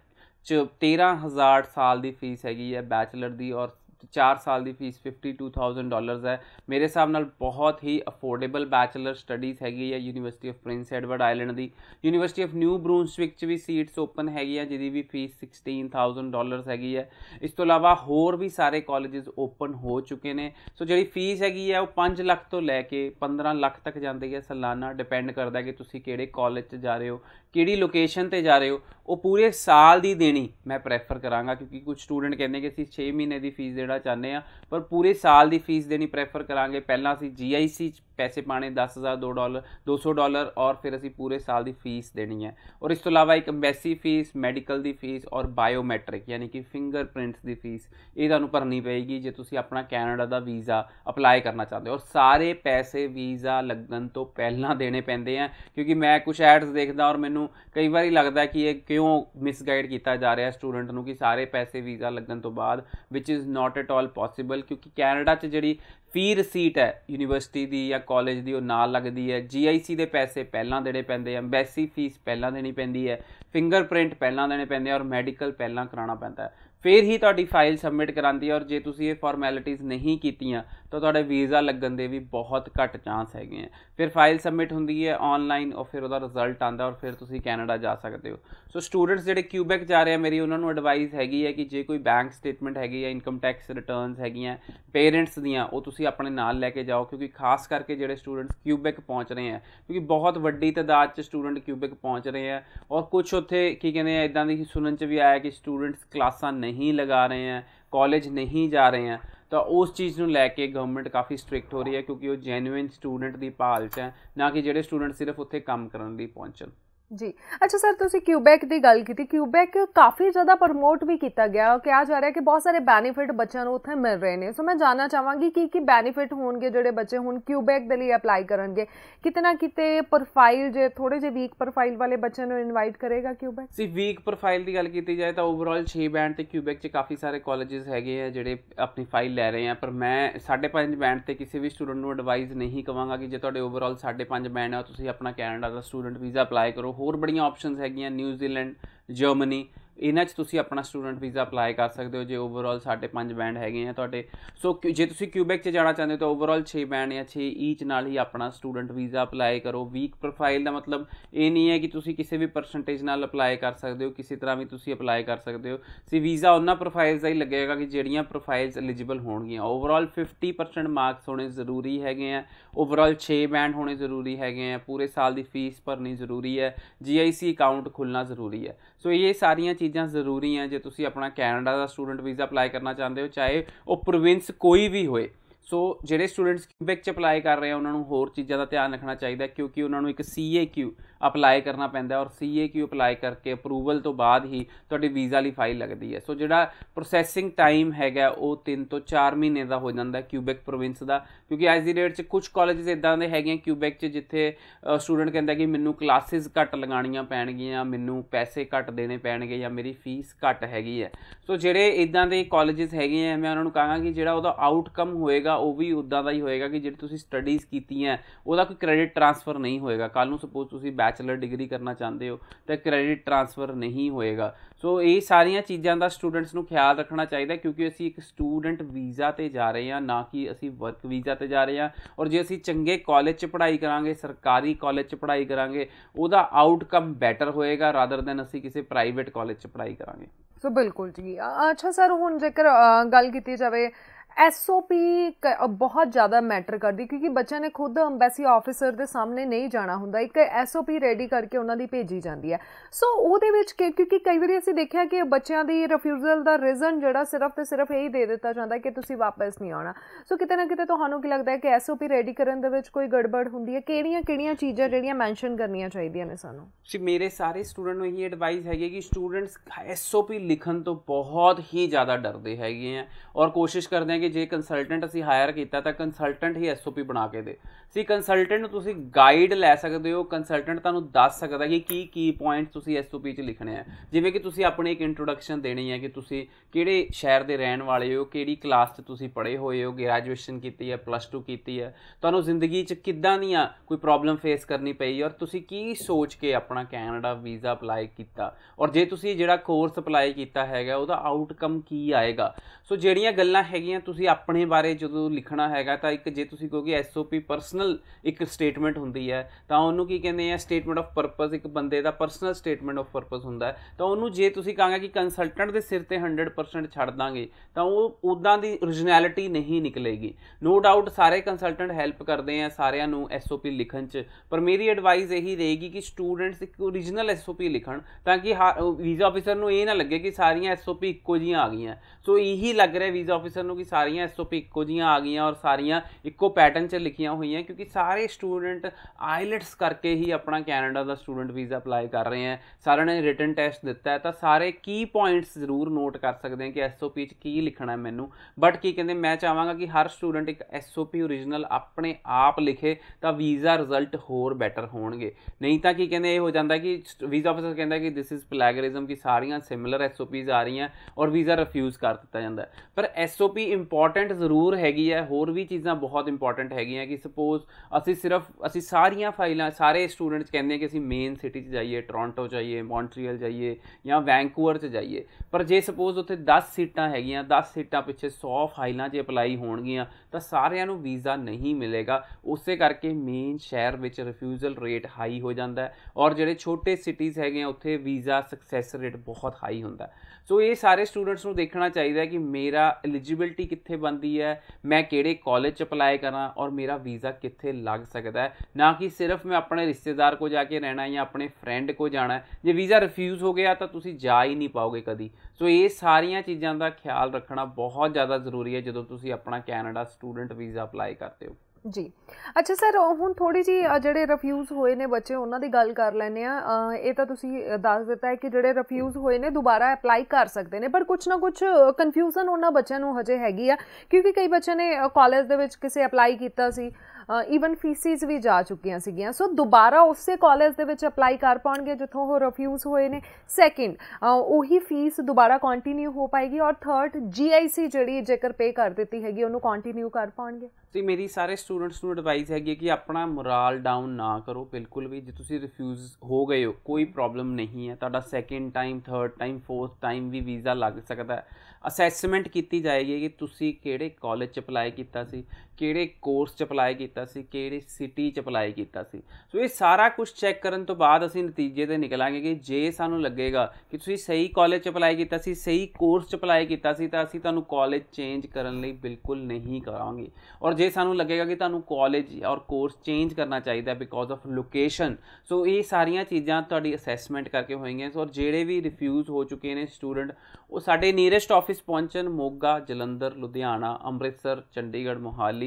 'ਚ 13000 ਸਾਲ ਦੀ ਫੀਸ ਹੈਗੀ ਹੈ ਬੈਚਲਰ ਦੀ ਔਰ 4 ਸਾਲ ਦੀ ਫੀਸ 52000 ਡਾਲਰਸ ਹੈ। ਮੇਰੇ ਹਿਸਾਬ ਨਾਲ ਬਹੁਤ ਹੀ ਅਫੋਰਡੇਬਲ ਬੈਚਲਰ ਸਟੱਡੀਜ਼ ਹੈਗੀ ਹੈ University of Prince Edward Island the. University of New Brunswick ਚ ਵੀ ਸੀਟਸ ਓਪਨ ਹੈਗੀ ਹੈ ਜਿਹਦੀ ਵੀ ਫੀਸ 16000 ਡਾਲਰਸ ਹੈਗੀ ਹੈ। ਇਸ ਤੋਂ ਇਲਾਵਾ ਹੋਰ ਵੀ ਸਾਰੇ ਕਾਲਜਸ ਓਪਨ ਹੋ ਚੁੱਕੇ ਨੇ। ਸੋ ਜਿਹੜੀ ਫੀਸ ਹੈਗੀ ਹੈ ਉਹ 5 ਲੱਖ ਤੋਂ ਲੈ ਕੇ 15 ਲੱਖ ਤੱਕ ਜਾਂਦੀ ਹੈ। ਸਾਲਾਨਾ ਡਿਪੈਂਡ ਕਰਦਾ ਕਿ ਤੁਸੀਂ ਕਿਹੜੇ ਕਾਲਜ 'ਚ ਜਾ ਰਹੇ ਹੋ, ਕਿਹੜੀ ਲੋਕੇਸ਼ਨ ਤੇ ਜਾ ਰਹੇ ਹੋ। ਉਹ ਪੂਰੇ ਸਾਲ ਦੀ ਦੇਣੀ ਮੈਂ ਪ੍ਰੈਫਰ ਕਰਾਂਗਾ, ਕਿਉਂਕਿ ਕੁਝ ਸਟੂਡੈਂਟ ਕਹਿੰਦੇ ਕਿ ਅਸੀਂ 6 ਮਹੀਨੇ ਦੀ ਫੀਸ ਦੇਣਾ ਚਾਹੁੰਦੇ ਆ ਪਰ ਪੂਰੇ ਸਾਲ ਦੀ ਫੀਸ ਦੇਣੀ ਪ੍ਰੈਫਰ ਕਰਾਂਗੇ। ਪਹਿਲਾਂ ਅਸੀਂ ਜੀਆਈਸੀ ਪੈਸੇ ਪਾਣੇ 10000 2 ਡਾਲਰ 200 ਡਾਲਰ, ਔਰ ਫਿਰ ਅਸੀਂ ਪੂਰੇ ਸਾਲ ਦੀ ਫੀਸ ਦੇਣੀ ਹੈ। ਔਰ ਇਸ ਤੋਂ ਇਲਾਵਾ ਇੱਕ ਐਮਬੈਸੀ ਫੀਸ ਮੈਡੀਕਲ ਦੀ ਫੀਸ ਔਰ ਬਾਇਓਮੈਟ੍ਰਿਕ ਯਾਨੀ ਕਿ ਫਿੰਗਰਪ੍ਰਿੰਟਸ ਦੀ ਫੀਸ ਇਹ ਤੁਹਾਨੂੰ ਭਰਨੀ ਪਏਗੀ ਜੇ ਤੁਸੀਂ ਆਪਣਾ ਕੈਨੇਡਾ ਦਾ ਵੀਜ਼ਾ ਅਪਲਾਈ ਕਰਨਾ ਚਾਹੁੰਦੇ ਹੋ। ਔਰ ਸਾਰੇ ਪੈਸੇ ਵੀਜ਼ਾ ਲੱਗਣ ਤੋਂ ਪਹਿਲਾਂ ਦੇਣੇ ਪੈਂਦੇ ਆ, ਕਿਉਂਕਿ ਮੈਂ ਕੁਝ ਐਡਸ ਦੇਖਦਾ ਔਰ ਮੈਨੂੰ ਕਈ ਵਾਰੀ ਲੱਗਦਾ ਕਿ ਇਹ ਕਿਉਂ ਮਿਸਗਾਈਡ ਕੀਤਾ ਜਾ ਰਿਹਾ ਸਟੂਡੈਂਟ ਨੂੰ ਕਿ ਸਾਰੇ ਪੈਸੇ ਵੀਜ਼ਾ ਲੱਗਣ ਤੋਂ ਬਾਅਦ ਵਿਚ is not at all possible ਕਿਉਂਕਿ ਕੈਨੇਡਾ 'ਚ ਜਿਹੜੀ ਫੀ ਰਸੀਟ ਹੈ ਯੂਨੀਵਰਸਿਟੀ ਦੀ ਜਾਂ ਕਾਲਜ ਦੀ, ਉਹ ਨਾਲ ਲੱਗਦੀ ਹੈ। ਜੀਆਈਸੀ ਦੇ ਪੈਸੇ ਪਹਿਲਾਂ ਦੇਣੇ ਪੈਂਦੇ ਆ ਐਮਬੈਸੀ ਫੀਸ ਪਹਿਲਾਂ ਦੇਣੀ ਪੈਂਦੀ ਹੈ ਫਿੰਗਰਪ੍ਰਿੰਟ ਪਹਿਲਾਂ ਦੇਣੇ ਪੈਂਦੇ ਆ ਔਰ ਮੈਡੀਕਲ ਪਹਿਲਾਂ ਕਰਾਉਣਾ ਪੈਂਦਾ ਹੈ। ਫਿਰ ਹੀ ਤੁਹਾਡੀ ਫਾਈਲ ਸਬਮਿਟ ਕਰਾਂਦੀ ਹੈ ਔਰ ਜੇ ਤੁਸੀਂ ਇਹ ਫਾਰਮੈਲਿਟੀਆਂ ਨਹੀਂ ਕੀਤੀਆਂ, ਤਾਂ ਤੁਹਾਡੇ ਵੀਜ਼ਾ ਲੱਗਣ ਦੇ ਵੀ ਬਹੁਤ ਘੱਟ ਚਾਂਸ ਹੈਗੇ ਆ। ਫਿਰ ਫਾਈਲ ਸਬਮਿਟ ਹੁੰਦੀ ਹੈ ਆਨਲਾਈਨ ਔਰ ਫਿਰ ਉਹਦਾ ਰਿਜ਼ਲਟ ਆਂਦਾ ਔਰ ਫਿਰ ਤੁਸੀਂ ਕੈਨੇਡਾ ਜਾ ਸਕਦੇ ਹੋ। ਸੋ ਸਟੂਡੈਂਟਸ ਜਿਹੜੇ ਕਿਊਬੈਕ ਜਾ ਰਹੇ ਆ, ਮੇਰੀ ਉਹਨਾਂ ਨੂੰ ਐਡਵਾਈਸ ਹੈਗੀ ਹੈ ਕਿ ਜੇ ਕੋਈ ਬੈਂਕ ਸਟੇਟਮੈਂਟ ਹੈਗੀ ਹੈ ਇਨਕਮ ਟੈਕਸ ਰਿਟਰਨਸ ਹੈਗੀਆਂ ਪੇਰੈਂਟਸ ਦੀਆਂ, ਉਹ ਤੁਸੀਂ ਆਪਣੇ ਨਾਲ ਲੈ ਕੇ ਜਾਓ ਕਿਉਂਕਿ ਖਾਸ ਕਰਕੇ ਜਿਹੜੇ ਸਟੂਡੈਂਟਸ ਕਿਊਬੈਕ ਪਹੁੰਚ ਰਹੇ ਆ, ਕਿਉਂਕਿ ਬਹੁਤ ਵੱਡੀ ਤਾਦਾਦ 'ਚ ਸਟੂਡੈਂਟ ਕਿਊਬੈਕ ਪਹੁੰਚ ਰਹੇ ਆ ਔਰ ਕੁਝ ਉੱਥੇ ਕੀ ਕਹਿੰਦੇ ਆ ਇਦਾਂ ਦੀ ਸੁਣਨ 'ਚ ਵੀ ਆਇਆ ਕਿ ਸਟੂਡੈਂਟਸ ਕਲਾਸਾਂ ਨਹੀਂ ਲਗਾ ਰਹੇ ਆ ਕਾਲਜ ਨਹੀਂ ਜਾ ਰਹੇ ਆ। ਤਾਂ ਉਸ ਚੀਜ਼ ਨੂੰ ਲੈ ਕੇ ਗਵਰਨਮੈਂਟ ਕਾਫੀ ਸਟ੍ਰਿਕਟ ਹੋ ਰਹੀ ਹੈ ਕਿਉਂਕਿ ਉਹ ਜੈਨੂਇਨ ਸਟੂਡੈਂਟ ਦੀ ਭਾਲ 'ਚ ਹੈ, ਨਾ ਕਿ ਜਿਹੜੇ ਸਟੂਡੈਂਟ ਸਿਰਫ ਉੱਥੇ ਕੰਮ ਕਰਨ ਲਈ ਪਹੁੰਚਣ। ਜੀ। ਅੱਛਾ ਸਰ, ਤੁਸੀਂ ਕਿਊਬੈਕ ਦੀ ਗੱਲ ਕੀਤੀ। ਕਿਊਬੈਕ ਕਾਫੀ ਜ਼ਿਆਦਾ ਪ੍ਰਮੋਟ ਵੀ ਕੀਤਾ ਗਿਆ। ਕਿਹਾ ਜਾ ਰਿਹਾ ਕਿ ਬਹੁਤ ਸਾਰੇ ਬੈਨੀਫਿਟ ਬੱਚਿਆਂ ਨੂੰ ਉੱਥੇ ਮਿਲ ਰਹੇ ਨੇ। ਸੋ ਮੈਂ ਜਾਨਣਾ ਚਾਹਾਂਗੀ ਕਿ ਕੀ ਬੈਨੀਫਿਟ ਹੋਣਗੇ ਜਿਹੜੇ ਬੱਚੇ ਹੁਣ ਕਿਊਬੈਕ ਦੇ ਲਈ ਅਪਲਾਈ ਕਰਨਗੇ। ਕਿਤੇ ਨਾ ਕਿਤੇ ਪ੍ਰੋਫਾਈਲ ਜੇ ਥੋੜੇ ਜਿਹੇ ਵੀਕ ਪ੍ਰੋਫਾਈਲ ਵਾਲੇ ਬੱਚਿਆਂ ਨੂੰ ਇਨਵਾਈਟ ਕਰੇਗਾ ਕਿਊਬੈਕ ਸੀ ਵੀਕ ਪ੍ਰੋਫਾਈਲ ਦੀ ਗੱਲ ਕੀਤੀ ਜਾਏ ਤਾਂ ਓਵਰਆਲ 6 ਬੈਂਡ ਤੇ ਕਿਊਬੈਕ 'ਚ ਕਾਫੀ ਸਾਰੇ ਕਾਲਜਸ ਹੈਗੇ ਆ ਜਿਹੜੇ ਆਪਣੀ ਫਾਈਲ ਲੈ ਰਹੇ ਆ। ਪਰ ਮੈਂ 5.5 ਬੈਂਡ ਤੇ ਕਿਸੇ ਵੀ ਸਟੂਡੈਂਟ ਨੂੰ ਐਡਵਾਈਸ ਨਹੀਂ ਕਵਾਂਗਾ ਕਿ ਜੇ ਤੁਹਾਡੇ ਓਵਰਆਲ 5.5 ਬੈਂਡ ਆ, ਤੁਸੀਂ ਆਪਣਾ ਕੈਨੇਡਾ ਦਾ ਸਟੂਡੈਂਟ ਵੀਜ਼ਾ ਅਪਲਾਈ ਕਰੋ। ਹੋਰ ਬੜੀਆਂ ਆਪਸ਼ਨਸ ਹੈਗੀਆਂ ਨਿਊਜ਼ੀਲੈਂਡ ਜਰਮਨੀ ਇਹਨਾਂ 'ਚ ਤੁਸੀਂ ਆਪਣਾ ਸਟੂਡੈਂਟ ਵੀਜ਼ਾ ਅਪਲਾਈ ਕਰ ਸਕਦੇ ਹੋ, ਜੇ ਓਵਰਆਲ 5.5 ਬੈਂਡ ਹੈਗੇ ਆ ਤੁਹਾਡੇ। ਸੋ ਜੇ ਤੁਸੀਂ ਕਿਊਬੈਕ 'ਚ ਜਾਣਾ ਚਾਹੁੰਦੇ ਹੋ ਤਾਂ ਓਵਰਆਲ 6 ਬੈਂਡ ਜਾਂ 6 ਈਚ ਨਾਲ ਹੀ ਆਪਣਾ ਸਟੂਡੈਂਟ ਵੀਜ਼ਾ ਅਪਲਾਈ ਕਰੋ। ਵੀਕ ਪ੍ਰੋਫਾਈਲ ਦਾ ਮਤਲਬ ਇਹ ਨਹੀਂ ਹੈ ਕਿ ਤੁਸੀਂ ਕਿਸੇ ਵੀ ਪਰਸੈਂਟੇਜ ਨਾਲ ਅਪਲਾਈ ਕਰ ਸਕਦੇ ਹੋ, ਕਿਸੇ ਤਰ੍ਹਾਂ ਵੀ ਤੁਸੀਂ ਅਪਲਾਈ ਕਰ ਸਕਦੇ ਹੋ। ਸੀ ਵੀਜ਼ਾ ਉਹਨਾਂ ਪ੍ਰੋਫਾਈਲਸ ਦਾ ਹੀ ਲੱਗੇਗਾ ਕਿ ਜਿਹੜੀਆਂ ਪ੍ਰੋਫਾਈਲਸ ਐਲੀਜੀਬਲ ਹੋਣਗੀਆਂ। ਓਵਰਆਲ 50% ਮਾਰਕਸ ਹੋਣੇ ਜ਼ਰੂਰੀ ਹੈਗੇ ਆ। ਓਵਰਆਲ 6 ਬੈਂਡ ਹੋਣੇ ਜ਼ਰੂਰੀ ਹੈਗੇ ਆ। ਪੂਰੇ ਸਾਲ ਦੀ ਫੀਸ ਭਰਨੀ ਜ਼ਰੂਰੀ ਹੈ। ਜੀਆਈਸੀ ਅਕਾਊਂਟ ਖੁੱਲਣਾ ਜ਼ਰੂਰੀ ਹੈ। ਸੋ ਇਹ ਸਾਰੀਆਂ ਚੀਜ਼ਾਂ ਜ਼ਰੂਰੀ ਆ ਜੇ ਤੁਸੀਂ ਆਪਣਾ ਕੈਨੇਡਾ ਦਾ ਸਟੂਡੈਂਟ ਵੀਜ਼ਾ ਅਪਲਾਈ ਕਰਨਾ ਚਾਹੁੰਦੇ ਹੋ, ਚਾਹੇ ਉਹ ਪ੍ਰੋਵਿੰਸ ਕੋਈ ਵੀ ਹੋਏ। ਸੋ ਜਿਹੜੇ ਸਟੂਡੈਂਟਸ ਕਿਊਬੈਕ ਚ ਅਪਲਾਈ ਕਰ ਰਹੇ ਆ, ਉਹਨਾਂ ਨੂੰ ਹੋਰ ਚੀਜ਼ਾਂ ਦਾ ਧਿਆਨ ਰੱਖਣਾ ਚਾਹੀਦਾ, ਕਿਉਂਕਿ ਉਹਨਾਂ ਨੂੰ ਇੱਕ ਸੀਏਕਿਊ ਅਪਲਾਈ ਕਰਨਾ ਪੈਂਦਾ ਔਰ ਸੀਏਕਿਊ ਅਪਲਾਈ ਕਰਕੇ ਅਪਰੂਵਲ ਤੋਂ ਬਾਅਦ ਹੀ ਤੁਹਾਡੀ ਵੀਜ਼ਾ ਲਈ ਫਾਈਲ ਲੱਗਦੀ ਹੈ। ਸੋ ਜਿਹੜਾ ਪ੍ਰੋਸੈਸਿੰਗ ਟਾਈਮ ਹੈਗਾ ਉਹ 3 ਤੋਂ 4 ਮਹੀਨੇ ਦਾ ਹੋ ਜਾਂਦਾ ਕਿਊਬੈਕ ਪ੍ਰੋਵਿੰਸ ਦਾ, ਕਿਉਂਕਿ ਅੱਜ ਦੀ ਡੇਟ 'ਚ ਕੁਝ ਕਾਲਜਸ ਇਦਾਂ ਦੇ ਹੈਗੇ ਆ ਕਿਊਬੈਕ 'ਚ ਜਿੱਥੇ ਸਟੂਡੈਂਟ ਕਹਿੰਦਾ ਕਿ ਮੈਨੂੰ ਕਲਾਸਿਸ ਘੱਟ ਲਗਾਉਣੀਆਂ ਪੈਣਗੀਆਂ, ਮੈਨੂੰ ਪੈਸੇ ਘੱਟ ਦੇਣੇ ਪੈਣਗੇ ਜਾਂ ਮੇਰੀ ਫੀਸ ਘੱਟ ਹੈਗੀ ਹੈ। ਸੋ ਜਿਹੜੇ ਇਦਾਂ ਦੇ ਕਾਲਜਸ ਹੈਗੇ ਆ ਮੈਂ ਉਹਨਾਂ ਨੂੰ ਕਹਾਂਗਾ ਕਿ ਜਿਹੜਾ ਉਹਦਾ ਆਊਟਕਮ ਹੋਏਗਾ, ਉਹ ਵੀ ਉਦਾਂ ਦਾ ਹੀ ਹੋਏਗਾ ਕਿ ਜਿਹੜੀ ਤੁਸੀਂ ਸਟੱਡੀਜ਼ ਕੀਤੀਆਂ ਉਹਦਾ ਕੋਈ ਕ੍ਰੈਡਿਟ ਟ੍ਰਾਂਸਫਰ ਨਹੀਂ ਹੋਏਗਾ। ਕੱਲ ਨੂੰ ਸਪੋਜ਼ ਤੁਸੀਂ ਬੈਚਲਰ ਡਿਗਰੀ ਕਰਨਾ ਚਾਹੁੰਦੇ ਹੋ, ਤਾਂ ਕ੍ਰੈਡਿਟ ਟ੍ਰਾਂਸਫਰ ਨਹੀਂ ਹੋਏਗਾ। ਸੋ ਇਹ ਸਾਰੀਆਂ ਚੀਜ਼ਾਂ ਦਾ ਸਟੂਡੈਂਟਸ ਨੂੰ ਖਿਆਲ ਰੱਖਣਾ ਚਾਹੀਦਾ ਕਿਉਂਕਿ ਅਸੀਂ ਇੱਕ ਸਟੂਡੈਂਟ ਵੀਜ਼ਾ ਤੇ ਜਾ ਰਹੇ ਹਾਂ, ਨਾ ਕਿ ਅਸੀਂ ਵਰਕ ਵੀਜ਼ਾ ਤੇ ਜਾ ਰਹੇ ਹਾਂ। ਔਰ ਜੇ ਅਸੀਂ ਚੰਗੇ ਕਾਲਜ 'ਚ ਪੜ੍ਹਾਈ ਕਰਾਂਗੇ, ਸਰਕਾਰੀ ਕਾਲਜ 'ਚ ਪੜ੍ਹਾਈ ਕਰਾਂਗੇ, ਉਹਦਾ ਆਊਟਕਮ ਬੈਟਰ ਹੋਏਗਾ ਰਾਦਰ ਦੈਨ ਅਸੀਂ ਕਿਸੇ ਪ੍ਰਾਈਵੇਟ ਕਾਲਜ 'ਚ ਪੜ੍ਹਾਈ ਕਰਾਂਗੇ। ਸੋ ਬਿਲਕੁਲ ਜੀ। ਅੱਛਾ ਸਰ, ਹੁਣ ਜੇਕਰ ਗੱਲ ਕੀਤੀ ਜਾਵੇ ਐਸਓਪੀ ਬਹੁਤ ਜ਼ਿਆਦਾ ਮੈਟਰ ਕਰਦੀ ਕਿਉਂਕਿ ਬੱਚਿਆਂ ਨੇ ਖੁਦ ਐਮਬੈਸੀ ਆਫੀਸਰ ਦੇ ਸਾਹਮਣੇ ਨਹੀਂ ਜਾਣਾ ਹੁੰਦਾ। ਇੱਕ ਐਸਓਪੀ ਰੈਡੀ ਕਰਕੇ ਉਹਨਾਂ ਦੀ ਭੇਜੀ ਜਾਂਦੀ ਹੈ। ਸੋ ਉਹਦੇ ਵਿੱਚ ਕਿਉਂਕਿ ਕਈ ਵਾਰੀ ਅਸੀਂ ਦੇਖਿਆ ਕਿ ਬੱਚਿਆਂ ਦੀ ਰਿਫਿਊਜ਼ਲ ਦਾ ਰੀਜ਼ਨ ਜਿਹੜਾ ਸਿਰਫ ਤੇ ਸਿਰਫ ਇਹੀ ਦੇ ਦਿੱਤਾ ਜਾਂਦਾ ਕਿ ਤੁਸੀਂ ਵਾਪਸ ਨਹੀਂ ਆਉਣਾ। ਸੋ ਕਿਤੇ ਨਾ ਕਿਤੇ ਤੁਹਾਨੂੰ ਕੀ ਲੱਗਦਾ ਹੈ ਕਿ ਐਸਓਪੀ ਰੈਡੀ ਕਰਨ ਦੇ ਵਿੱਚ ਕੋਈ ਗੜਬੜ ਹੁੰਦੀ ਹੈ? ਕਿਹੜੀਆਂ ਕਿਹੜੀਆਂ ਚੀਜ਼ਾਂ ਜਿਹੜੀਆਂ ਮੈਂਸ਼ਨ ਕਰਨੀਆਂ ਚਾਹੀਦੀਆਂ ਨੇ ਸਾਨੂੰ? ਜੀ, ਮੇਰੇ ਸਾਰੇ ਸਟੂਡੈਂਟ ਨੂੰ ਇਹੀ ਐਡਵਾਈਸ ਹੈਗੀ ਕਿ ਸਟੂਡੈਂਟਸ ਐਸਓਪੀ ਲਿਖਣ ਤੋਂ ਬਹੁਤ ਹੀ ਜ਼ਿਆਦਾ ਡਰਦੇ ਹੈਗੇ ਆ ਔਰ ਕੋਸ਼ਿਸ਼ ਕਰਦੇ ਆ ਕਿ ਜੇ ਕੰਸਲਟੈਂਟ ਅਸੀਂ ਹਾਇਰ ਕੀਤਾ ਤਾਂ ਕੰਸਲਟੈਂਟ ਹੀ ਐਸਓਪੀ ਬਣਾ ਕੇ ਦੇ। ਸੀ ਕੰਸਲਟੈਂਟ ਨੂੰ ਤੁਸੀਂ ਗਾਈਡ ਲੈ ਸਕਦੇ ਹੋ ਕੰਸਲਟੈਂਟ ਤੁਹਾਨੂੰ ਦੱਸ ਸਕਦਾ ਕਿ ਕੀ ਕੀ ਪੁਆਇੰਟ ਤੁਸੀਂ ਐਸਓਪੀ 'ਚ ਲਿਖਣੇ ਆ। ਜਿਵੇਂ ਕਿ ਤੁਸੀਂ ਆਪਣੀ ਇੱਕ ਇੰਟਰੋਡਕਸ਼ਨ ਦੇਣੀ ਹੈ ਕਿ ਤੁਸੀਂ ਕਿਹੜੇ ਸ਼ਹਿਰ ਦੇ ਰਹਿਣ ਵਾਲੇ ਹੋ, ਕਿਹੜੀ ਕਲਾਸ 'ਚ ਤੁਸੀਂ ਪੜ੍ਹੇ ਹੋਏ ਹੋ ਗ੍ਰੈਜੂਏਸ਼ਨ ਕੀਤੀ ਹੈ ਪਲੱਸ 2 ਕੀਤੀ ਹੈ ਤੁਹਾਨੂੰ ਜ਼ਿੰਦਗੀ 'ਚ ਕਿੱਦਾਂ ਦੀਆਂ ਕੋਈ ਪ੍ਰੋਬਲਮ ਫੇਸ ਕਰਨੀ ਪਈ ਔਰ ਤੁਸੀਂ ਕੀ ਸੋਚ ਕੇ ਆਪਣਾ ਕੈਨੇਡਾ ਵੀਜ਼ਾ ਅਪਲਾਈ ਕੀਤਾ? ਔਰ ਜੇ ਤੁਸੀਂ ਜਿਹੜਾ ਕੋਰਸ ਅਪਲਾਈ ਕੀਤਾ ਹੈਗਾ, ਉਹਦਾ ਆਊਟਕਮ ਕੀ ਆਏਗਾ? ਸੋ ਜਿਹੜੀਆਂ ਗੱਲਾਂ ਹੈਗੀਆਂ ਤੁਸੀਂ ਆਪਣੇ ਬਾਰੇ ਜਦੋਂ ਲਿਖਣਾ ਹੈਗਾ ਤਾਂ ਇੱਕ ਜੇ ਤੁਸੀਂ ਕਹੋਗੇ ਐਸਓਪੀ ਪਰਸਨਲ ਇੱਕ ਸਟੇਟਮੈਂਟ ਹੁੰਦੀ ਹੈ, ਤਾਂ ਉਹਨੂੰ ਕੀ ਕਹਿੰਦੇ ਆ? ਸਟੇਟਮੈਂਟ ਆਫ ਪਰਪਸ ਇੱਕ ਬੰਦੇ ਦਾ ਪਰਸਨਲ ਸਟੇਟਮੈਂਟ ਆਫ ਪਰਪਸ ਹੁੰਦਾ ਹੈ। ਤਾਂ ਉਹਨੂੰ ਜੇ ਤੁਸੀਂ ਕਹਾਂਗੇ ਕਿ ਕੰਸਲਟੈਂਟ ਦੇ ਸਿਰ ਤੇ 100% ਛੱਡ ਦਾਂਗੇ, ਤਾਂ ਉਹ ਉਦਾਂ ਦੀ origignality ਨਹੀਂ ਨਿਕਲੇਗੀ। ਨੋ ਡਾਊਟ ਸਾਰੇ ਕੰਸਲਟੈਂਟ ਹੈਲਪ ਕਰਦੇ ਆ ਸਾਰਿਆਂ ਨੂੰ ਐਸਓਪੀ ਲਿਖਣ 'ਚ, ਪਰ ਮੇਰੀ ਐਡਵਾਈਸ ਇਹੀ ਰਹੇਗੀ ਕਿ ਸਟੂਡੈਂਟਸ ਇੱਕ origignal ਐਸਓਪੀ ਲਿਖਣ, ਤਾਂ ਕਿ ਵੀਜ਼ਾ ਆਫੀਸਰ ਨੂੰ ਇਹ ਨਾ ਲੱਗੇ ਕਿ ਸਾਰੀਆਂ ਐਸਓਪੀ ਇੱਕੋ ਜੀਆਂ ਆ ਗਈਆਂ। ਸੋ ਇਹੀ ਲੱਗ ਰਿਹਾ ਵੀਜ਼ਾ ਆਫੀਸਰ ਨੂੰ ਕਿ ਸਾਰੇ ਸਾਰੀਆਂ ਐਸਓਪੀ ਇੱਕੋ ਜੀਆਂ ਆ ਗਈਆਂ ਔਰ ਸਾਰੀਆਂ ਇੱਕੋ ਪੈਟਰਨ 'ਚ ਲਿਖੀਆਂ ਹੋਈਆਂ, ਕਿਉਂਕਿ ਸਾਰੇ ਸਟੂਡੈਂਟ ਆਈਲੈਟਸ ਕਰਕੇ ਹੀ ਆਪਣਾ ਕੈਨੇਡਾ ਦਾ ਸਟੂਡੈਂਟ ਵੀਜ਼ਾ ਅਪਲਾਈ ਕਰ ਰਹੇ ਆ ਸਾਰਿਆਂ ਨੇ ਰਿਟਨ ਟੈਸਟ ਦਿੱਤਾ ਹੈ, ਤਾਂ ਸਾਰੇ ਕੀ ਪੁਆਇੰਟਸ ਜ਼ਰੂਰ ਨੋਟ ਕਰ ਸਕਦੇ ਆ ਕਿ ਐਸਓਪੀ 'ਚ ਕੀ ਲਿਖਣਾ ਹੈ ਮੈਨੂੰ। ਬਟ ਕੀ ਕਹਿੰਦੇ, ਮੈਂ ਚਾਹਾਂਗਾ ਕਿ ਹਰ ਸਟੂਡੈਂਟ ਇੱਕ ਐਸਓਪੀ ਓਰੀਜਨਲ ਆਪਣੇ ਆਪ ਲਿਖੇ, ਤਾਂ ਵੀਜ਼ਾ ਰਿਜ਼ਲਟ ਹੋਰ ਬੈਟਰ ਹੋਣਗੇ। ਨਹੀਂ ਤਾਂ ਕੀ ਕਹਿੰਦੇ, ਇਹ ਹੋ ਜਾਂਦਾ ਕਿ ਵੀਜ਼ਾ ਆਫੀਸਰ ਕਹਿੰਦਾ ਕਿ ਥਿਸ ਇਜ਼ ਪਲੈਗਰਿਜ਼ਮ ਕਿ ਸਾਰੀਆਂ ਸਿਮਿਲਰ ਐਸਓਪੀਜ਼ ਆ ਰਹੀਆਂ ਔਰ ਵੀਜ਼ਾ ਰਿਫਿਊਜ਼ ਕਰ ਦਿੱਤਾ ਜਾਂਦਾ ਪਰ ਐਸਓਪੀ ਇੰਪੋਰਟੈਂਟ ਜ਼ਰੂਰ ਹੈਗੀ ਹੈ, ਹੋਰ ਵੀ ਚੀਜ਼ਾਂ ਬਹੁਤ ਇੰਪੋਰਟੈਂਟ ਹੈਗੀਆਂ ਕਿ ਸਪੋਜ਼ ਅਸੀਂ ਸਿਰਫ, ਅਸੀਂ ਸਾਰੀਆਂ ਫਾਈਲਾਂ, ਸਾਰੇ ਸਟੂਡੈਂਟਸ ਕਹਿੰਦੇ ਆ ਕਿ ਅਸੀਂ ਮੇਨ ਸਿਟੀ 'ਚ ਜਾਈਏ ਟੋਰਾਂਟੋ ਜਾਈਏ ਮੌਂਟਰੀਅਲ ਜਾਈਏ ਜਾਂ ਵੈਂਕੂਵਰ 'ਚ ਜਾਈਏ। ਪਰ ਜੇ ਸਪੋਜ਼ ਉੱਥੇ 10 ਸੀਟਾਂ ਹੈਗੀਆਂ 10 ਸੀਟਾਂ ਪਿੱਛੇ 100 ਫਾਈਲਾਂ 'ਚ ਅਪਲਾਈ ਹੋਣਗੀਆਂ, ਤਾਂ ਸਾਰਿਆਂ ਨੂੰ ਵੀਜ਼ਾ ਨਹੀਂ ਮਿਲੇਗਾ। ਉਸੇ ਕਰਕੇ ਮੇਨ ਸ਼ਹਿਰ ਵਿੱਚ ਰਿਫਿਊਜ਼ਲ ਰੇਟ ਹਾਈ ਹੋ ਜਾਂਦਾ ਹੈ ਔਰ ਜਿਹੜੇ ਛੋਟੇ ਸਿਟੀਜ਼ ਹੈਗੇ ਆ, ਉੱਥੇ ਵੀਜ਼ਾ ਸਕਸੈਸ ਰੇਟ ਬਹੁਤ ਹਾਈ ਹੁੰਦਾ ਸੋ ਇਹ ਸਾਰੇ ਸਟੂਡੈਂਟਸ ਨੂੰ ਦੇਖਣਾ ਚਾਹੀਦਾ ਹੈ ਕਿ ਮੇਰਾ ਐਲੀਜੀਬਿਲਟੀ ਕਿੱਥੇ ਬੰਦੀ ਹੈ, ਮੈਂ ਕਿਹੜੇ ਕਾਲਜ 'ਚ ਅਪਲਾਈ ਕਰਾਂ ਔਰ ਮੇਰਾ ਵੀਜ਼ਾ ਕਿੱਥੇ ਲੱਗ ਸਕਦਾ ਹੈ। ਨਾ ਕਿ ਸਿਰਫ ਮੈਂ ਆਪਣੇ ਰਿਸ਼ਤੇਦਾਰ ਕੋ ਜਾ ਕੇ ਰਹਿਣਾ ਜਾਂ ਆਪਣੇ ਫਰੈਂਡ ਕੋ ਜਾਣਾ ਜੇ ਵੀਜ਼ਾ ਰਿਫਿਊਜ਼ ਹੋ ਗਿਆ ਤਾਂ ਤੁਸੀਂ ਜਾ ਹੀ ਨਹੀਂ ਪਾਓਗੇ ਕਦੀ। ਸੋ ਇਹ ਸਾਰੀਆਂ ਚੀਜ਼ਾਂ ਦਾ ਖਿਆਲ ਰੱਖਣਾ ਬਹੁਤ ਜ਼ਿਆਦਾ ਜ਼ਰੂਰੀ ਹੈ ਜਦੋਂ ਤੁਸੀਂ ਆਪਣਾ ਕੈਨੇਡਾ ਸਟੂਡੈਂਟ ਵੀਜ਼ਾ ਅਪਲਾਈ ਕਰਦੇ ਹੋ। ਜੀ। ਅੱਛਾ ਸਰ ਹੁਣ ਥੋੜੀ ਜੀ ਜਿਹੜੇ ਰਿਫਿਊਜ਼ ਹੋਏ ਨੇ ਬੱਚੇ, ਉਹਨਾਂ ਦੀ ਗੱਲ ਕਰ ਲੈਨੇ ਆ ਇਹ ਤਾਂ ਤੁਸੀਂ ਦੱਸ ਦਿੱਤਾ ਹੈ ਕਿ ਜਿਹੜੇ ਰਿਫਿਊਜ਼ ਹੋਏ ਨੇ, ਦੁਬਾਰਾ ਅਪਲਾਈ ਕਰ ਸਕਦੇ ਨੇ। ਪਰ ਕੁਝ ਨਾ ਕੁਝ ਕਨਫਿਊਜ਼ਨ ਉਹਨਾਂ ਬੱਚਿਆਂ ਨੂੰ ਹਜੇ ਹੈਗੀ ਆ। ਕਿਉਂਕਿ ਕਈ ਬੱਚਿਆਂ ਨੇ ਕਾਲਜ ਦੇ ਵਿੱਚ ਕਿਸੇ ਅਪਲਾਈ ਕੀਤਾ ਸੀ। ਈਵਨ ਫੀਸਿਸ ਵੀ ਜਾ ਚੁੱਕੀਆਂ ਸੀਗੀਆਂ। ਸੋ ਦੁਬਾਰਾ ਉਸੇ ਕਾਲਜ ਦੇ ਵਿੱਚ ਅਪਲਾਈ ਕਰ ਪਾਉਣਗੇ ਜਿੱਥੋਂ ਉਹ ਰਿਫਿਊਜ਼ ਹੋਏ ਨੇ। ਸੈਕਿੰਡ ਉਹੀ ਫੀਸ ਦੁਬਾਰਾ ਕੰਟੀਨਿਊ ਹੋ ਪਾਏਗੀ ਔਰ ਥਰਡ ਜੀਆਈਸੀ ਜਿਹੜੀ ਜੇਕਰ ਪੇ ਕਰ ਦਿੱਤੀ ਹੈਗੀ, ਉਹਨੂੰ ਕੰਟੀਨਿਊ ਕਰ ਪਾਉਣਗੇ। ਤੇ ਮੇਰੀ ਸਾਰੇ ਸਟੂਡੈਂਟਸ ਨੂੰ ਐਡਵਾਈਸ ਹੈਗੀ ਕਿ ਆਪਣਾ ਮੋਰਲ ਡਾਊਨ ਨਾ ਕਰੋ। ਬਿਲਕੁਲ ਵੀ ਜੇ ਤੁਸੀਂ ਰਿਫਿਊਜ਼ ਹੋ ਗਏ ਹੋ, ਕੋਈ ਪ੍ਰੋਬਲਮ ਨਹੀਂ ਹੈ। ਤੁਹਾਡਾ second time third time fourth time ਵੀ ਵੀਜ਼ਾ ਲੱਗ ਸਕਦਾ ਹੈ। ਅਸੈਸਮੈਂਟ ਕੀਤੀ ਜਾਏਗੀ ਕਿ ਤੁਸੀਂ ਕਿਹੜੇ ਕਾਲਜ ਚ ਅਪਲਾਈ ਕੀਤਾ ਸੀ ਕਿਹੜੇ ਕੋਰਸ ਚ ਅਪਲਾਈ ਕੀਤਾ ਸੀ, ਕਿਹੜੀ ਸਿਟੀ ਚ ਅਪਲਾਈ ਕੀਤਾ ਸੀ। ਸੋ ਇਹ ਸਾਰਾ ਕੁਝ ਚੈੱਕ ਕਰਨ ਤੋਂ ਬਾਅਦ ਅਸੀਂ ਨਤੀਜੇ ਤੇ ਨਿਕਲਾਂਗੇ ਕਿ ਜੇ ਸਾਨੂੰ ਲੱਗੇਗਾ ਕਿ ਤੁਸੀਂ ਸਹੀ ਕਾਲਜ ਚ ਅਪਲਾਈ ਕੀਤਾ ਸੀ, ਸਹੀ ਕੋਰਸ ਚ ਅਪਲਾਈ ਕੀਤਾ ਸੀ, ਤਾਂ ਅਸੀਂ ਤੁਹਾਨੂੰ ਕਾਲਜ ਚੇਂਜ ਕਰਨ ਲਈ ਬਿਲਕੁਲ ਨਹੀਂ ਕਰਾਂਗੇ। ਔਰ ਜੇ ਸਾਨੂੰ ਲੱਗੇਗਾ ਕਿ ਤੁਹਾਨੂੰ ਕਾਲਜ ਔਰ ਕੋਰਸ ਚੇਂਜ ਕਰਨਾ ਚਾਹੀਦਾ ਬਿਕੋਜ਼ ਆਫ ਲੋਕੇਸ਼ਨ ਸੋ ਇਹ ਸਾਰੀਆਂ ਚੀਜ਼ਾਂ ਤੁਹਾਡੀ ਅਸੈਸਮੈਂਟ ਕਰਕੇ ਹੋਈਆਂ। ਸੋ ਔਰ ਜਿਹੜੇ ਵੀ ਰਿਫਿਊਜ਼ ਹੋ ਚੁੱਕੇ ਨੇ ਸਟੂਡੈਂਟ ਉਹ ਸਾਡੇ ਨੀਅਰੈਸਟ ਆਫਿਸ ਪਹੁੰਚਣ ਮੋਗਾ, ਜਲੰਧਰ, ਲੁਧਿਆਣਾ, ਅੰਮ੍ਰਿਤਸਰ, ਚੰਡੀਗੜ੍ਹ, ਮੋਹਾਲੀ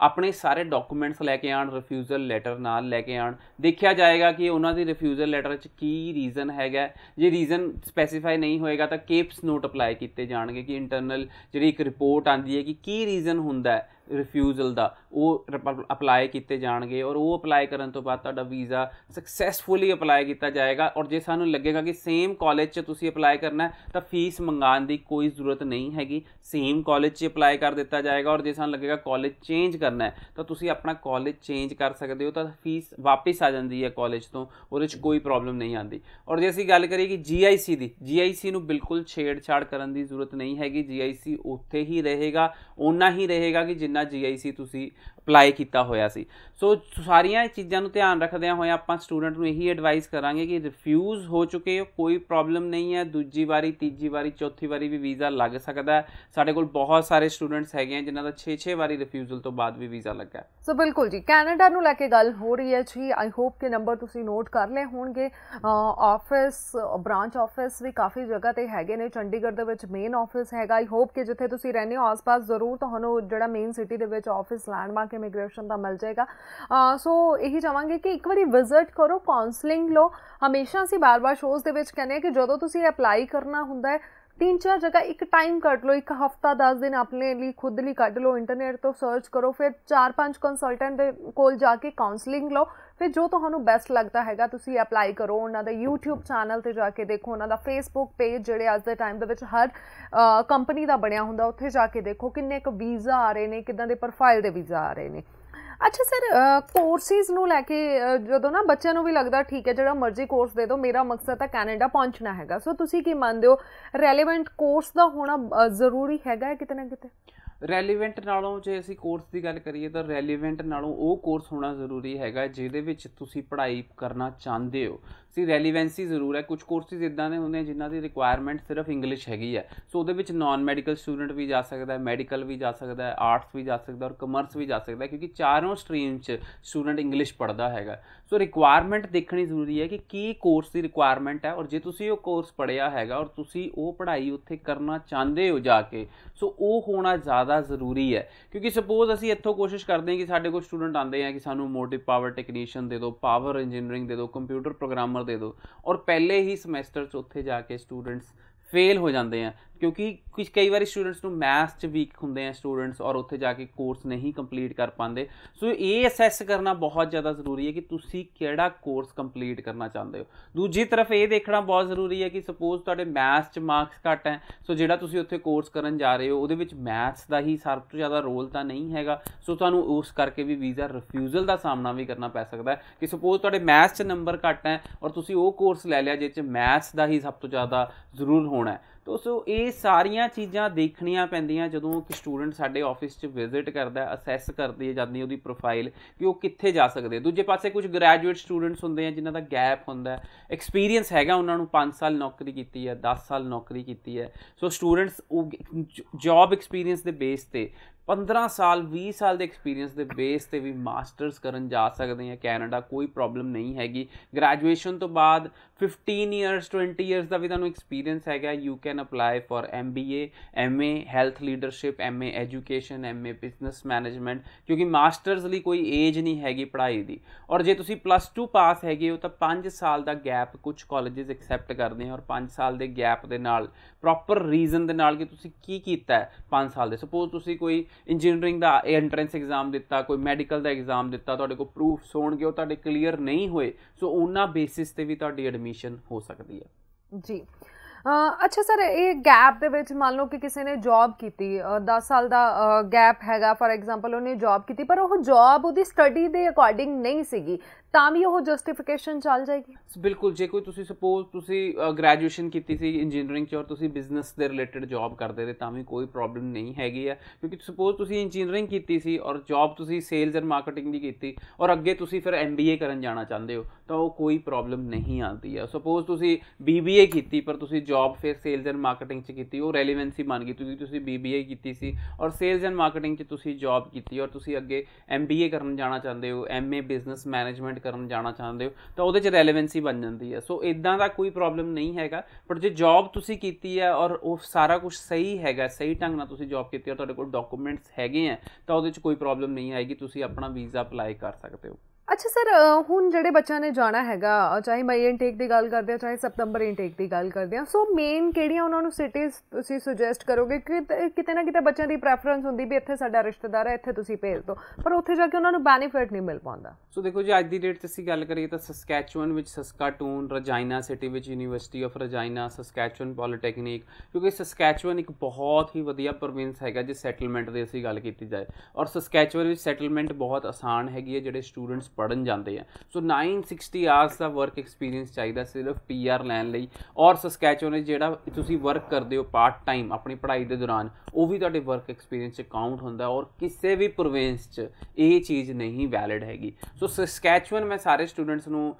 ਆਪਣੇ ਸਾਰੇ ਡਾਕੂਮੈਂਟਸ ਲੈ ਕੇ ਆਣ ਰਿਫਿਊਜ਼ਲ ਲੈਟਰ ਨਾਲ ਲੈ ਕੇ ਆਣ ਦੇਖਿਆ ਜਾਏਗਾ ਕਿ ਉਹਨਾਂ ਦੀ ਰਿਫਿਊਜ਼ਲ ਲੈਟਰ 'ਚ ਕੀ ਰੀਜ਼ਨ ਹੈਗਾ। ਜੇ ਰੀਜ਼ਨ ਸਪੈਸੀਫਾਈ ਨਹੀਂ ਹੋਏਗਾ ਤਾਂ ਕੇਪਸ ਨੋਟ ਅਪਲਾਈ ਕੀਤੇ ਜਾਣਗੇ ਕਿ ਇੰਟਰਨਲ ਜਿਹੜੀ ਇੱਕ ਰਿਪੋਰਟ ਆਂਦੀ ਹੈ ਕਿ ਕੀ ਰੀਜ਼ਨ ਹੁੰਦਾ ਹੈ ਰਿਫਿਊਜ਼ਲ ਦਾ, ਉਹ ਅਪਲਾਈ ਕੀਤੇ ਜਾਣਗੇ ਔਰ ਉਹ ਅਪਲਾਈ ਕਰਨ ਤੋਂ ਬਾਅਦ ਤੁਹਾਡਾ ਵੀਜ਼ਾ ਸਕਸੈਸਫੁਲੀ ਅਪਲਾਈ ਕੀਤਾ ਜਾਏਗਾ ਔਰ ਜੇ ਸਾਨੂੰ ਲੱਗੇਗਾ ਕਿ ਸੇਮ ਕਾਲਜ 'ਚ ਤੁਸੀਂ ਅਪਲਾਈ ਕਰਨਾ ਤਾਂ ਫੀਸ ਮੰਗਾਉਣ ਦੀ ਕੋਈ ਜ਼ਰੂਰਤ ਨਹੀਂ ਹੈਗੀ। ਸੇਮ ਕਾਲਜ 'ਚ ਅਪਲਾਈ ਕਰ ਦਿੱਤਾ ਜਾਏਗਾ ਔਰ ਜੇ ਸਾਨੂੰ ਲੱਗੇਗਾ ਕਾਲਜ ਚੇਂਜ ਕਰਨਾ ਤਾਂ ਤੁਸੀਂ ਆਪਣਾ ਕਾਲਜ ਚੇਂਜ ਕਰ ਸਕਦੇ ਹੋ, ਤਾਂ ਫੀਸ ਵਾਪਸ ਆ ਜਾਂਦੀ ਹੈ ਕਾਲਜ ਤੋਂ, ਉਹਦੇ 'ਚ ਕੋਈ ਪ੍ਰੋਬਲਮ ਨਹੀਂ ਆਉਂਦੀ। ਔਰ ਜੇ ਅਸੀਂ ਗੱਲ ਕਰੀਏ ਕਿ ਜੀਆਈਸੀ ਦੀ ਜੀਆਈਸੀ ਨੂੰ ਬਿਲਕੁਲ ਛੇੜਛਾੜ ਕਰਨ ਦੀ ਜ਼ਰੂਰਤ ਨਹੀਂ ਹੈਗੀ ਜੀਆਈਸੀ ਉੱਥੇ ਹੀ ਰਹੇਗਾ, ਓਨਾ ਹੀ ਰਹੇਗਾ ਕਿ ਜਿੰਨਾ ਜੀਆਈਸੀ ਤੁਸੀਂ ਅਪਲਾਈ ਕੀਤਾ ਹੋਇਆ ਸੀ। ਸੋ ਸਾਰੀਆਂ ਚੀਜ਼ਾਂ ਨੂੰ ਧਿਆਨ ਰੱਖਦਿਆਂ ਹੋਇਆ ਆਪਾਂ ਸਟੂਡੈਂਟ ਨੂੰ ਇਹੀ ਐਡਵਾਈਸ ਕਰਾਂਗੇ ਕਿ ਰਿਫਿਊਜ਼ ਹੋ ਚੁੱਕੇ ਹੋ, ਕੋਈ ਪ੍ਰੋਬਲਮ ਨਹੀਂ ਹੈ, ਦੂਜੀ ਵਾਰੀ, ਤੀਜੀ ਵਾਰੀ, ਚੌਥੀ ਵਾਰੀ ਵੀ ਵੀਜ਼ਾ ਲੱਗ ਸਕਦਾ ਸਾਡੇ ਕੋਲ ਬਹੁਤ ਸਾਰੇ ਸਟੂਡੈਂਟਸ ਹੈਗੇ ਆ ਜਿਨ੍ਹਾਂ ਦਾ 6-6 ਵਾਰੀ ਰਿਫਿਊਜ਼ਲ ਤੋਂ ਬਾਅਦ ਵੀ ਵੀਜ਼ਾ ਲੱਗਾ ਸੋ ਬਿਲਕੁਲ ਜੀ। ਕੈਨੇਡਾ ਨੂੰ ਲੈ ਕੇ ਗੱਲ ਹੋ ਰਹੀ ਹੈ ਜੀ। ਆਈ ਹੋਪ ਕਿ ਨੰਬਰ ਤੁਸੀਂ ਨੋਟ ਕਰ ਲਏ ਹੋਣਗੇ। ਆਫਿਸ ਬ੍ਰਾਂਚ ਆਫਿਸ ਵੀ ਕਾਫੀ ਜਗ੍ਹਾ ਤੇ ਹੈਗੇ ਨੇ। ਚੰਡੀਗੜ੍ਹ ਦੇ ਵਿੱਚ ਮੇਨ ਆਫਿਸ ਹੈਗਾ। ਆਈ ਹੋਪ ਕਿ ਜਿੱਥੇ ਤੁਸੀਂ ਰਹਿੰਦੇ ਹੋ, ਆਸ-ਪਾਸ ਜ਼ਰੂਰ ਤੁਹਾਨੂੰ ਜਿਹੜਾ ਮੇਨ ਸਿਟੀ ਦੇ ਵਿੱਚ ਆਫਿਸ ਲੈਂਡਮਾਰਕ ਇਮੀਗ੍ਰੇਸ਼ਨ ਦਾ ਮਿਲ ਜਾਏਗਾ। ਸੋ ਇਹੀ ਚਾਹਾਂਗੇ ਕਿ ਇੱਕ ਵਾਰੀ ਵਿਜ਼ਿਟ ਕਰੋ ਕਾਉਂਸਲਿੰਗ ਲੋ ਹਮੇਸ਼ਾ ਅਸੀਂ ਬਾਰ-ਬਾਰ ਸ਼ੋਜ਼ ਦੇ ਵਿੱਚ ਕਹਿੰਦੇ ਆ ਕਿ ਜਦੋਂ ਤੁਸੀਂ ਅਪਲਾਈ ਕਰਨਾ ਹੁੰਦਾ ਹੈ ਤਿੰਨ ਚਾਰ ਜਗ੍ਹਾ ਇੱਕ ਟਾਈਮ ਕੱਢ ਲਓ, ਇੱਕ ਹਫਤਾ 10 ਦਿਨ ਆਪਣੇ ਲਈ ਖੁਦ ਲਈ ਕੱਢ ਲਓ ਇੰਟਰਨੈਟ ਤੋਂ ਸਰਚ ਕਰੋ, ਫਿਰ ਚਾਰ ਪੰਜ ਕੰਸਲਟੈਂਟ ਦੇ ਕੋਲ ਜਾ ਕੇ ਕਾਉਂਸਲਿੰਗ ਲਓ, ਫਿਰ ਜੋ ਤੁਹਾਨੂੰ ਬੈਸਟ ਲੱਗਦਾ ਹੈਗਾ ਤੁਸੀਂ ਅਪਲਾਈ ਕਰੋ ਉਹਨਾਂ ਦਾ YouTube ਚੈਨਲ ਤੇ ਜਾ ਕੇ ਦੇਖੋ, ਉਹਨਾਂ ਦਾ Facebook ਪੇਜ ਜਿਹੜੇ ਅੱਜ ਦੇ ਟਾਈਮ ਦੇ ਵਿੱਚ ਹਰ ਕੰਪਨੀ ਦਾ ਬਣਿਆ ਹੁੰਦਾ, ਉੱਥੇ ਜਾ ਕੇ ਦੇਖੋ ਕਿੰਨੇ ਕੁ ਵੀਜ਼ਾ ਆ ਰਹੇ ਨੇ, ਕਿਦਾਂ ਦੇ ਪ੍ਰੋਫਾਈਲ ਦੇ ਵੀਜ਼ਾ ਆ ਰਹੇ ਨੇ। ਅੱਛਾ ਸਰ ਕੋਰਸਿਸ ਨੂੰ ਲੈ ਕੇ ਜਦੋਂ ਨਾ ਬੱਚਿਆਂ ਨੂੰ ਵੀ ਲੱਗਦਾ ਠੀਕ ਹੈ, ਜਿਹੜਾ ਮਰਜ਼ੀ ਕੋਰਸ ਦੇ ਦਿਓ, ਮੇਰਾ ਮਕਸਦ ਤਾਂ ਕੈਨੇਡਾ ਪਹੁੰਚਣਾ ਹੈਗਾ। ਸੋ ਤੁਸੀਂ ਕੀ ਮੰਨਦੇ ਹੋ? ਰੈਲੇਵੈਂਟ ਕੋਰਸ ਦਾ ਹੋਣਾ ਜ਼ਰੂਰੀ ਹੈਗਾ ਕਿਤੇ ਨਾ ਕਿਤੇ? ਰੈਲੀਵੈਂਟ ਨਾਲੋਂ ਜੇ ਅਸੀਂ ਕੋਰਸ ਦੀ ਗੱਲ ਕਰੀਏ ਤਾਂ ਰੈਲੀਵੈਂਟ ਨਾਲੋਂ ਉਹ ਕੋਰਸ ਹੋਣਾ ਜ਼ਰੂਰੀ ਹੈਗਾ ਜਿਹਦੇ ਵਿੱਚ ਤੁਸੀਂ ਪੜ੍ਹਾਈ ਕਰਨਾ ਚਾਹੁੰਦੇ ਹੋ। ਸੀ ਰੈਲੀਵੈਂਸੀ ਜ਼ਰੂਰ ਹੈ ਕੁਝ ਕੋਰਸਿਸ ਇਦਾਂ ਦੇ ਹੁੰਦੇ ਜਿਨ੍ਹਾਂ ਦੀ ਰਿਕੁਆਇਰਮੈਂਟ ਸਿਰਫ ਇੰਗਲਿਸ਼ ਹੈਗੀ ਹੈ। ਸੋ ਉਹਦੇ ਵਿੱਚ ਨਾਨ ਮੈਡੀਕਲ ਸਟੂਡੈਂਟ ਵੀ ਜਾ ਸਕਦਾ ਹੈ ਮੈਡੀਕਲ ਵੀ ਜਾ ਸਕਦਾ ਹੈ ਆਰਟਸ ਵੀ ਜਾ ਸਕਦਾ ਔਰ ਕਮਰਸ ਵੀ ਜਾ ਸਕਦਾ ਕਿਉਂਕਿ ਚਾਰੋਂ ਸਟਰੀਮ 'ਚ ਸਟੂਡੈਂਟ ਇੰਗਲਿਸ਼ ਪੜ੍ਹਦਾ ਹੈਗਾ। ਸੋ ਰਿਕੁਆਇਰਮੈਂਟ ਦੇਖਣੀ ਜ਼ਰੂਰੀ ਹੈ ਕਿ ਕੀ ਕੋਰਸ ਦੀ ਰਿਕੁਆਇਰਮੈਂਟ ਹੈ ਔਰ ਜੇ ਤੁਸੀਂ ਉਹ ਕੋਰਸ ਪੜ੍ਹਿਆ ਹੈਗਾ ਔਰ ਤੁਸੀਂ ਉਹ ਪੜ੍ਹਾਈ ਉੱਥੇ ਕਰਨਾ ਚਾਹੁੰਦੇ ਹੋ ਜਾ ਕੇ ਸੋ ਉਹ ਹੋਣਾ ਜ਼ਿਆਦਾ ਜ਼ਰੂਰੀ ਹੈ। ਕਿਉਂਕਿ ਸਪੋਜ਼ ਅਸੀਂ ਇੱਥੋਂ ਕੋਸ਼ਿਸ਼ ਕਰਦੇ ਹਾਂ ਕਿ ਸਾਡੇ ਕੋਲ ਸਟੂਡੈਂਟ ਆਉਂਦੇ ਆ ਕਿ ਸਾਨੂੰ ਮੋਟਿਵ ਪਾਵਰ ਟੈਕਨੀਸ਼ੀਅਨ ਦੇ ਦਿਓ ਪਾਵਰ ਇੰਜੀਨੀਅਰਿੰਗ ਦੇ ਦਿਓ ਕੰਪਿਊਟਰ ਪ੍ਰੋਗਰਾਮਰ ਦੇ ਦਿਓ, ਔਰ ਪਹਿਲੇ ਹੀ ਸਮੈਸਟਰ 'ਚ ਉੱਥੇ ਜਾ ਕੇ ਸਟੂਡੈਂਟਸ ਫੇਲ ਹੋ ਜਾਂਦੇ ਆ। ਕਿਉਂਕਿ ਕੁਝ ਕਈ ਵਾਰੀ ਸਟੂਡੈਂਟਸ ਨੂੰ ਮੈਥ 'ਚ ਵੀਕ ਹੁੰਦੇ ਆ ਸਟੂਡੈਂਟਸ ਔਰ ਉੱਥੇ ਜਾ ਕੇ ਕੋਰਸ ਨਹੀਂ ਕੰਪਲੀਟ ਕਰ ਪਾਉਂਦੇ। ਸੋ ਇਹ ਅਸੈਸ ਕਰਨਾ ਬਹੁਤ ਜ਼ਿਆਦਾ ਜ਼ਰੂਰੀ ਹੈ ਕਿ ਤੁਸੀਂ ਕਿਹੜਾ ਕੋਰਸ ਕੰਪਲੀਟ ਕਰਨਾ ਚਾਹੁੰਦੇ ਹੋ। ਦੂਜੀ ਤਰਫ ਇਹ ਦੇਖਣਾ ਬਹੁਤ ਜ਼ਰੂਰੀ ਹੈ ਕਿ ਸਪੋਜ਼ ਤੁਹਾਡੇ ਮੈਥਸ 'ਚ ਮਾਰਕਸ ਘੱਟ ਹੈ ਸੋ ਜਿਹੜਾ ਤੁਸੀਂ ਉੱਥੇ ਕੋਰਸ ਕਰਨ ਜਾ ਰਹੇ ਹੋ, ਉਹਦੇ ਵਿੱਚ ਮੈਥਸ ਦਾ ਹੀ ਸਭ ਤੋਂ ਜ਼ਿਆਦਾ ਰੋਲ ਤਾਂ ਨਹੀਂ ਹੈਗਾ। ਸੋ ਤੁਹਾਨੂੰ ਉਸ ਕਰਕੇ ਵੀ ਵੀਜ਼ਾ ਰਿਫਿਊਜ਼ਲ ਦਾ ਸਾਹਮਣਾ ਵੀ ਕਰਨਾ ਪੈ ਸਕਦਾ ਹੈ ਕਿ ਸਪੋਜ਼ ਤੁਹਾਡੇ ਮੈਥਸ 'ਚ ਨੰਬਰ ਘੱਟ ਹੈ ਔਰ ਤੁਸੀਂ ਉਹ ਕੋਰਸ ਲੈ ਲਿਆ ਜਿਸ 'ਚ ਮੈਥਸ ਦਾ ਹੀ ਸਭ ਤੋਂ ਜ਼ਿਆਦਾ ਜ਼ਰੂਰ ਹੋਣਾ ਹੈ। ਤੋ ਸੋ ਇਹ ਸਾਰੀਆਂ ਚੀਜ਼ਾਂ ਦੇਖਣੀਆਂ ਪੈਂਦੀਆਂ ਜਦੋਂ ਕਿ ਸਟੂਡੈਂਟ ਸਾਡੇ ਆਫਿਸ 'ਚ ਵਿਜ਼ਿਟ ਕਰਦਾ ਹੈ ਅਸੈਸ ਕਰਦੀ ਹੈ, ਜਾਂਦੀ ਉਹਦੀ ਪ੍ਰੋਫਾਈਲ ਕਿ ਉਹ ਕਿੱਥੇ ਜਾ ਸਕਦੇ ਦੂਜੇ ਪਾਸੇ ਕੁਝ ਗ੍ਰੈਜੂਏਟ ਸਟੂਡੈਂਟਸ ਹੁੰਦੇ ਆ ਜਿਨ੍ਹਾਂ ਦਾ ਗੈਪ ਹੁੰਦਾ ਹੈ। ਐਕਸਪੀਰੀਅੰਸ ਹੈਗਾ ਉਹਨਾਂ ਨੂੰ 5 ਸਾਲ ਨੌਕਰੀ ਕੀਤੀ ਹੈ 10 ਸਾਲ ਨੌਕਰੀ ਕੀਤੀ ਹੈ। ਸੋ ਸਟੂਡੈਂਟਸ ਉਹ ਜੌਬ ਐਕਸਪੀਰੀਅੰਸ ਦੇ ਬੇਸ ਤੇ 15 ਸਾਲ 20 ਸਾਲ ਦੇ ਐਕਸਪੀਰੀਅੰਸ ਦੇ ਬੇਸ ਤੇ ਵੀ ਮਾਸਟਰਸ ਕਰਨ ਜਾ ਸਕਦੇ ਆ ਕੈਨੇਡਾ ਕੋਈ ਪ੍ਰੋਬਲਮ ਨਹੀਂ ਹੈਗੀ। ਗ੍ਰੈਜੂਏਸ਼ਨ ਤੋਂ ਬਾਅਦ 15 ਇਅਰਸ 20 ਇਅਰਸ ਦਾ ਵੀ ਤੁਹਾਨੂੰ ਐਕਸਪੀਰੀਅੰਸ ਹੈਗਾ। You can apply for MBA MA health leadership MA education MA business management ਕਿਉਂਕਿ ਮਾਸਟਰਸ ਲਈ ਕੋਈ ਏਜ ਨਹੀਂ ਹੈਗੀ ਪੜ੍ਹਾਈ ਦੀ। ਔਰ ਜੇ ਤੁਸੀਂ ਪਲੱਸ 2 ਪਾਸ ਹੈਗੇ ਹੋ ਤਾਂ 5 ਸਾਲ ਦਾ ਗੈਪ ਕੁਝ ਕਾਲਜਸ ਐਕਸੈਪਟ ਕਰਦੇ ਆ ਔਰ 5 ਸਾਲ ਦੇ ਗੈਪ ਦੇ ਨਾਲ ਪ੍ਰੋਪਰ ਰੀਜ਼ਨ ਦੇ ਨਾਲ ਕਿ ਤੁਸੀਂ ਕੀ ਕੀਤਾ ਹੈ 5 ਸਾਲ ਦੇ। ਸਪੋਜ਼ ਤੁਸੀਂ ਕੋਈ ਇੰਜੀਨੀਅਰਿੰਗ ਦਾ ਐਂਟਰੈਂਸ ਐਗਜ਼ਾਮ ਦਿੱਤਾ, ਕੋਈ ਮੈਡੀਕਲ ਦਾ ਐਗਜ਼ਾਮ ਦਿੱਤਾ, ਤੁਹਾਡੇ ਕੋਲ ਪ੍ਰੂਫਸ ਹੋਣਗੇ, ਉਹ ਤੁਹਾਡੇ ਕਲੀਅਰ ਨਹੀਂ ਹੋਏ, ਸੋ ਉਹਨਾਂ ਬੇਸਿਸ ਤੇ ਵੀ ਤੁਹਾਡੀ ਐਡਮਿਸ਼ਨ ਹੋ ਸਕਦੀ ਹੈ। ਜੀ। ਅੱਛਾ ਸਰ, ਇਹ ਗੈਪ ਦੇ ਵਿੱਚ ਮੰਨ ਲਓ ਕਿ ਕਿਸੇ ਨੇ ਜੌਬ ਕੀਤੀ 10 ਸਾਲ ਦਾ ਗੈਪ ਹੈਗਾ ਫॉर ਐਗਜ਼ਾਮਪਲ ਉਹਨੇ ਜੌਬ ਕੀਤੀ, ਪਰ ਉਹ ਜੌਬ ਉਹਦੀ ਸਟੱਡੀ ਦੇ ਅਕੋਰਡਿੰਗ ਨਹੀਂ ਸੀਗੀ। ਤਾਂ ਵੀ ਉਹ ਜਸਟੀਫਿਕੇਸ਼ਨ ਚੱਲ ਜਾਏਗੀ? ਬਿਲਕੁਲ, ਜੇ ਕੋਈ ਤੁਸੀਂ ਸਪੋਜ਼ ਤੁਸੀਂ ਗ੍ਰੈਜੂਏਸ਼ਨ ਕੀਤੀ ਸੀ ਇੰਜੀਨੀਅਰਿੰਗ ਚ ਔਰ ਤੁਸੀਂ ਬਿਜ਼ਨਸ ਦੇ ਰਿਲੇਟਡ ਜੌਬ ਕਰਦੇ ਤੇ ਤਾਂ ਵੀ ਕੋਈ ਪ੍ਰੋਬਲਮ ਨਹੀਂ ਹੈਗੀ ਹੈ ਕਿਉਂਕਿ ਸਪੋਜ਼ ਤੁਸੀਂ ਇੰਜੀਨੀਅਰਿੰਗ ਕੀਤੀ ਸੀ ਔਰ ਜੌਬ ਤੁਸੀਂ ਸੇਲਸ ਐਂਡ ਮਾਰਕੀਟਿੰਗ ਦੀ ਕੀਤੀ ਔਰ ਅੱਗੇ ਤੁਸੀਂ ਫਿਰ ਐਮਬੀਏ ਕਰਨ ਜਾਣਾ ਚਾਹੁੰਦੇ ਹੋ, ਤਾਂ ਉਹ ਕੋਈ ਪ੍ਰੋਬਲਮ ਨਹੀਂ ਆਉਂਦੀ ਹੈ ਸਪੋਜ਼ ਤੁਸੀਂ ਬੀਬੀਏ ਕੀਤੀ, ਪਰ ਤੁਸੀਂ ਜੌਬ ਫਿਰ ਸੇਲਸ ਐਂਡ ਮਾਰਕੀਟਿੰਗ ਚ ਕੀਤੀ, ਉਹ ਰੈਲੇਵੈਂਸੀ ਮੰਨ ਗਈ, ਤੁਸੀਂ ਤੁਸੀਂ ਬੀਬੀਏ ਕੀਤੀ ਸੀ ਔਰ ਸੇਲਸ ਐਂਡ ਮਾਰਕੀਟਿੰਗ ਚ ਤੁਸੀਂ ਜੌਬ ਕੀਤੀ ਔਰ ਤੁਸੀਂ ਅੱਗੇ ਐਮਬੀਏ ਕਰਨ ਜਾਣਾ ਚਾਹੁੰਦੇ ਹੋ ਐਮਏ ਬਿਜ਼ਨਸ ਮੈਨੇਜਮੈਂਟ ਕਰਨ ਜਾਣਾ ਚਾਹੁੰਦੇ ਹੋ, ਤਾਂ ਉਹਦੇ 'ਚ ਰੈਲੇਵੈਂਸੀ ਬਣ ਜਾਂਦੀ ਹੈ। ਸੋ ਇਦਾਂ ਦਾ ਕੋਈ ਪ੍ਰੋਬਲਮ ਨਹੀਂ ਹੈਗਾ ਬਟ ਜੇ ਜੌਬ ਤੁਸੀਂ ਕੀਤੀ ਹੈ ਔਰ ਉਹ ਸਾਰਾ ਕੁਝ ਸਹੀ ਹੈਗਾ, ਸਹੀ ਢੰਗ ਨਾਲ ਤੁਸੀਂ ਜੌਬ ਕੀਤੀ ਹੈ ਤੁਹਾਡੇ ਕੋਲ ਡਾਕੂਮੈਂਟਸ ਹੈਗੇ ਆ ਤਾਂ ਉਹਦੇ 'ਚ ਕੋਈ ਪ੍ਰੋਬਲਮ ਨਹੀਂ ਆਏਗੀ, ਤੁਸੀਂ ਆਪਣਾ ਵੀਜ਼ਾ ਅਪਲਾਈ ਕਰ ਸਕਦੇ ਹੋ। ਅੱਛਾ ਸਰ ਹੁਣ ਜਿਹੜੇ ਬੱਚਿਆਂ ਨੇ ਜਾਣਾ ਹੈਗਾ ਚਾਹੇ ਮਈ ਇਨਟੇਕ ਦੀ ਗੱਲ ਕਰਦੇ ਆ ਚਾਹੇ ਸਤੰਬਰ ਇਨਟੇਕ ਦੀ ਗੱਲ ਕਰਦੇ ਆ ਸੋ ਮੇਨ ਕਿਹੜੀਆਂ ਉਹਨਾਂ ਨੂੰ ਸਿਟੀਜ਼ ਤੁਸੀਂ ਸੁਜੈਸਟ ਕਰੋਗੇ? ਕਿ ਕਿਤੇ ਨਾ ਕਿਤੇ ਬੱਚਿਆਂ ਦੀ ਪ੍ਰੈਫਰੈਂਸ ਹੁੰਦੀ ਵੀ ਇੱਥੇ ਸਾਡਾ ਰਿਸ਼ਤੇਦਾਰ ਹੈ, ਇੱਥੇ ਤੁਸੀਂ ਭੇਜ ਦਿਓ, ਪਰ ਉੱਥੇ ਜਾ ਕੇ ਉਹਨਾਂ ਨੂੰ ਬੈਨੀਫਿਟ ਨਹੀਂ ਮਿਲ ਪਾਉਂਦਾ। ਸੋ ਦੇਖੋ ਜੀ, ਅੱਜ ਦੀ ਡੇਟ 'ਤੇ ਅਸੀਂ ਗੱਲ ਕਰੀਏ ਤਾਂ ਸਸਕੈਚੁਅਨ ਵਿੱਚ ਸਸਕਾਟੂਨ ਰਜਾਇਨਾ ਸਿਟੀ ਵਿੱਚ University of Regina Saskatchewan Polytechnic ਕਿਉਂਕਿ ਸਸਕੈਚੁਅਨ ਇੱਕ ਬਹੁਤ ਹੀ ਵਧੀਆ ਪ੍ਰੋਵਿੰਸ ਹੈਗਾ ਜੇ ਸੈਟਲਮੈਂਟ ਦੀ ਅਸੀਂ ਗੱਲ ਕੀਤੀ ਜਾਏ। ਔਰ ਸਸਕੈਚੁਅਨ ਵਿੱਚ ਸੈਟਲਮੈਂਟ ਬਹੁਤ ਆਸਾਨ ਹੈਗੀ ਹੈ, ਜਿਹੜੇ ਸਟੂਡੈਂਟਸ ਪੜਨ ਜਾਂਦੇ ਆ। ਸੋ 960 ਆਵਰਸ ਦਾ ਵਰਕ ਐਕਸਪੀਰੀਅੰਸ ਚਾਹੀਦਾ ਸਿਰਫ ਪੀਆਰ ਲੈਣ ਲਈ। ਔਰ ਸਸਕੈਚੁਅਨ ਵਿੱਚ ਜਿਹੜਾ ਤੁਸੀਂ ਵਰਕ ਕਰਦੇ ਹੋ ਪਾਰਟ ਟਾਈਮ ਆਪਣੀ ਪੜ੍ਹਾਈ ਦੇ ਦੌਰਾਨ, ਉਹ ਵੀ ਤੁਹਾਡੇ ਵਰਕ ਐਕਸਪੀਰੀਅੰਸ 'ਚ ਕਾਊਂਟ ਹੁੰਦਾ ਔਰ ਕਿਸੇ ਵੀ ਪ੍ਰੋਵਿੰਸ 'ਚ ਇਹ ਚੀਜ਼ ਨਹੀਂ ਵੈਲਿਡ ਹੈਗੀ। ਸੋ ਸਸਕੈਚੁਅਨ ਮੈਂ ਸਾਰੇ ਸਟੂਡੈਂਟਸ ਨੂੰ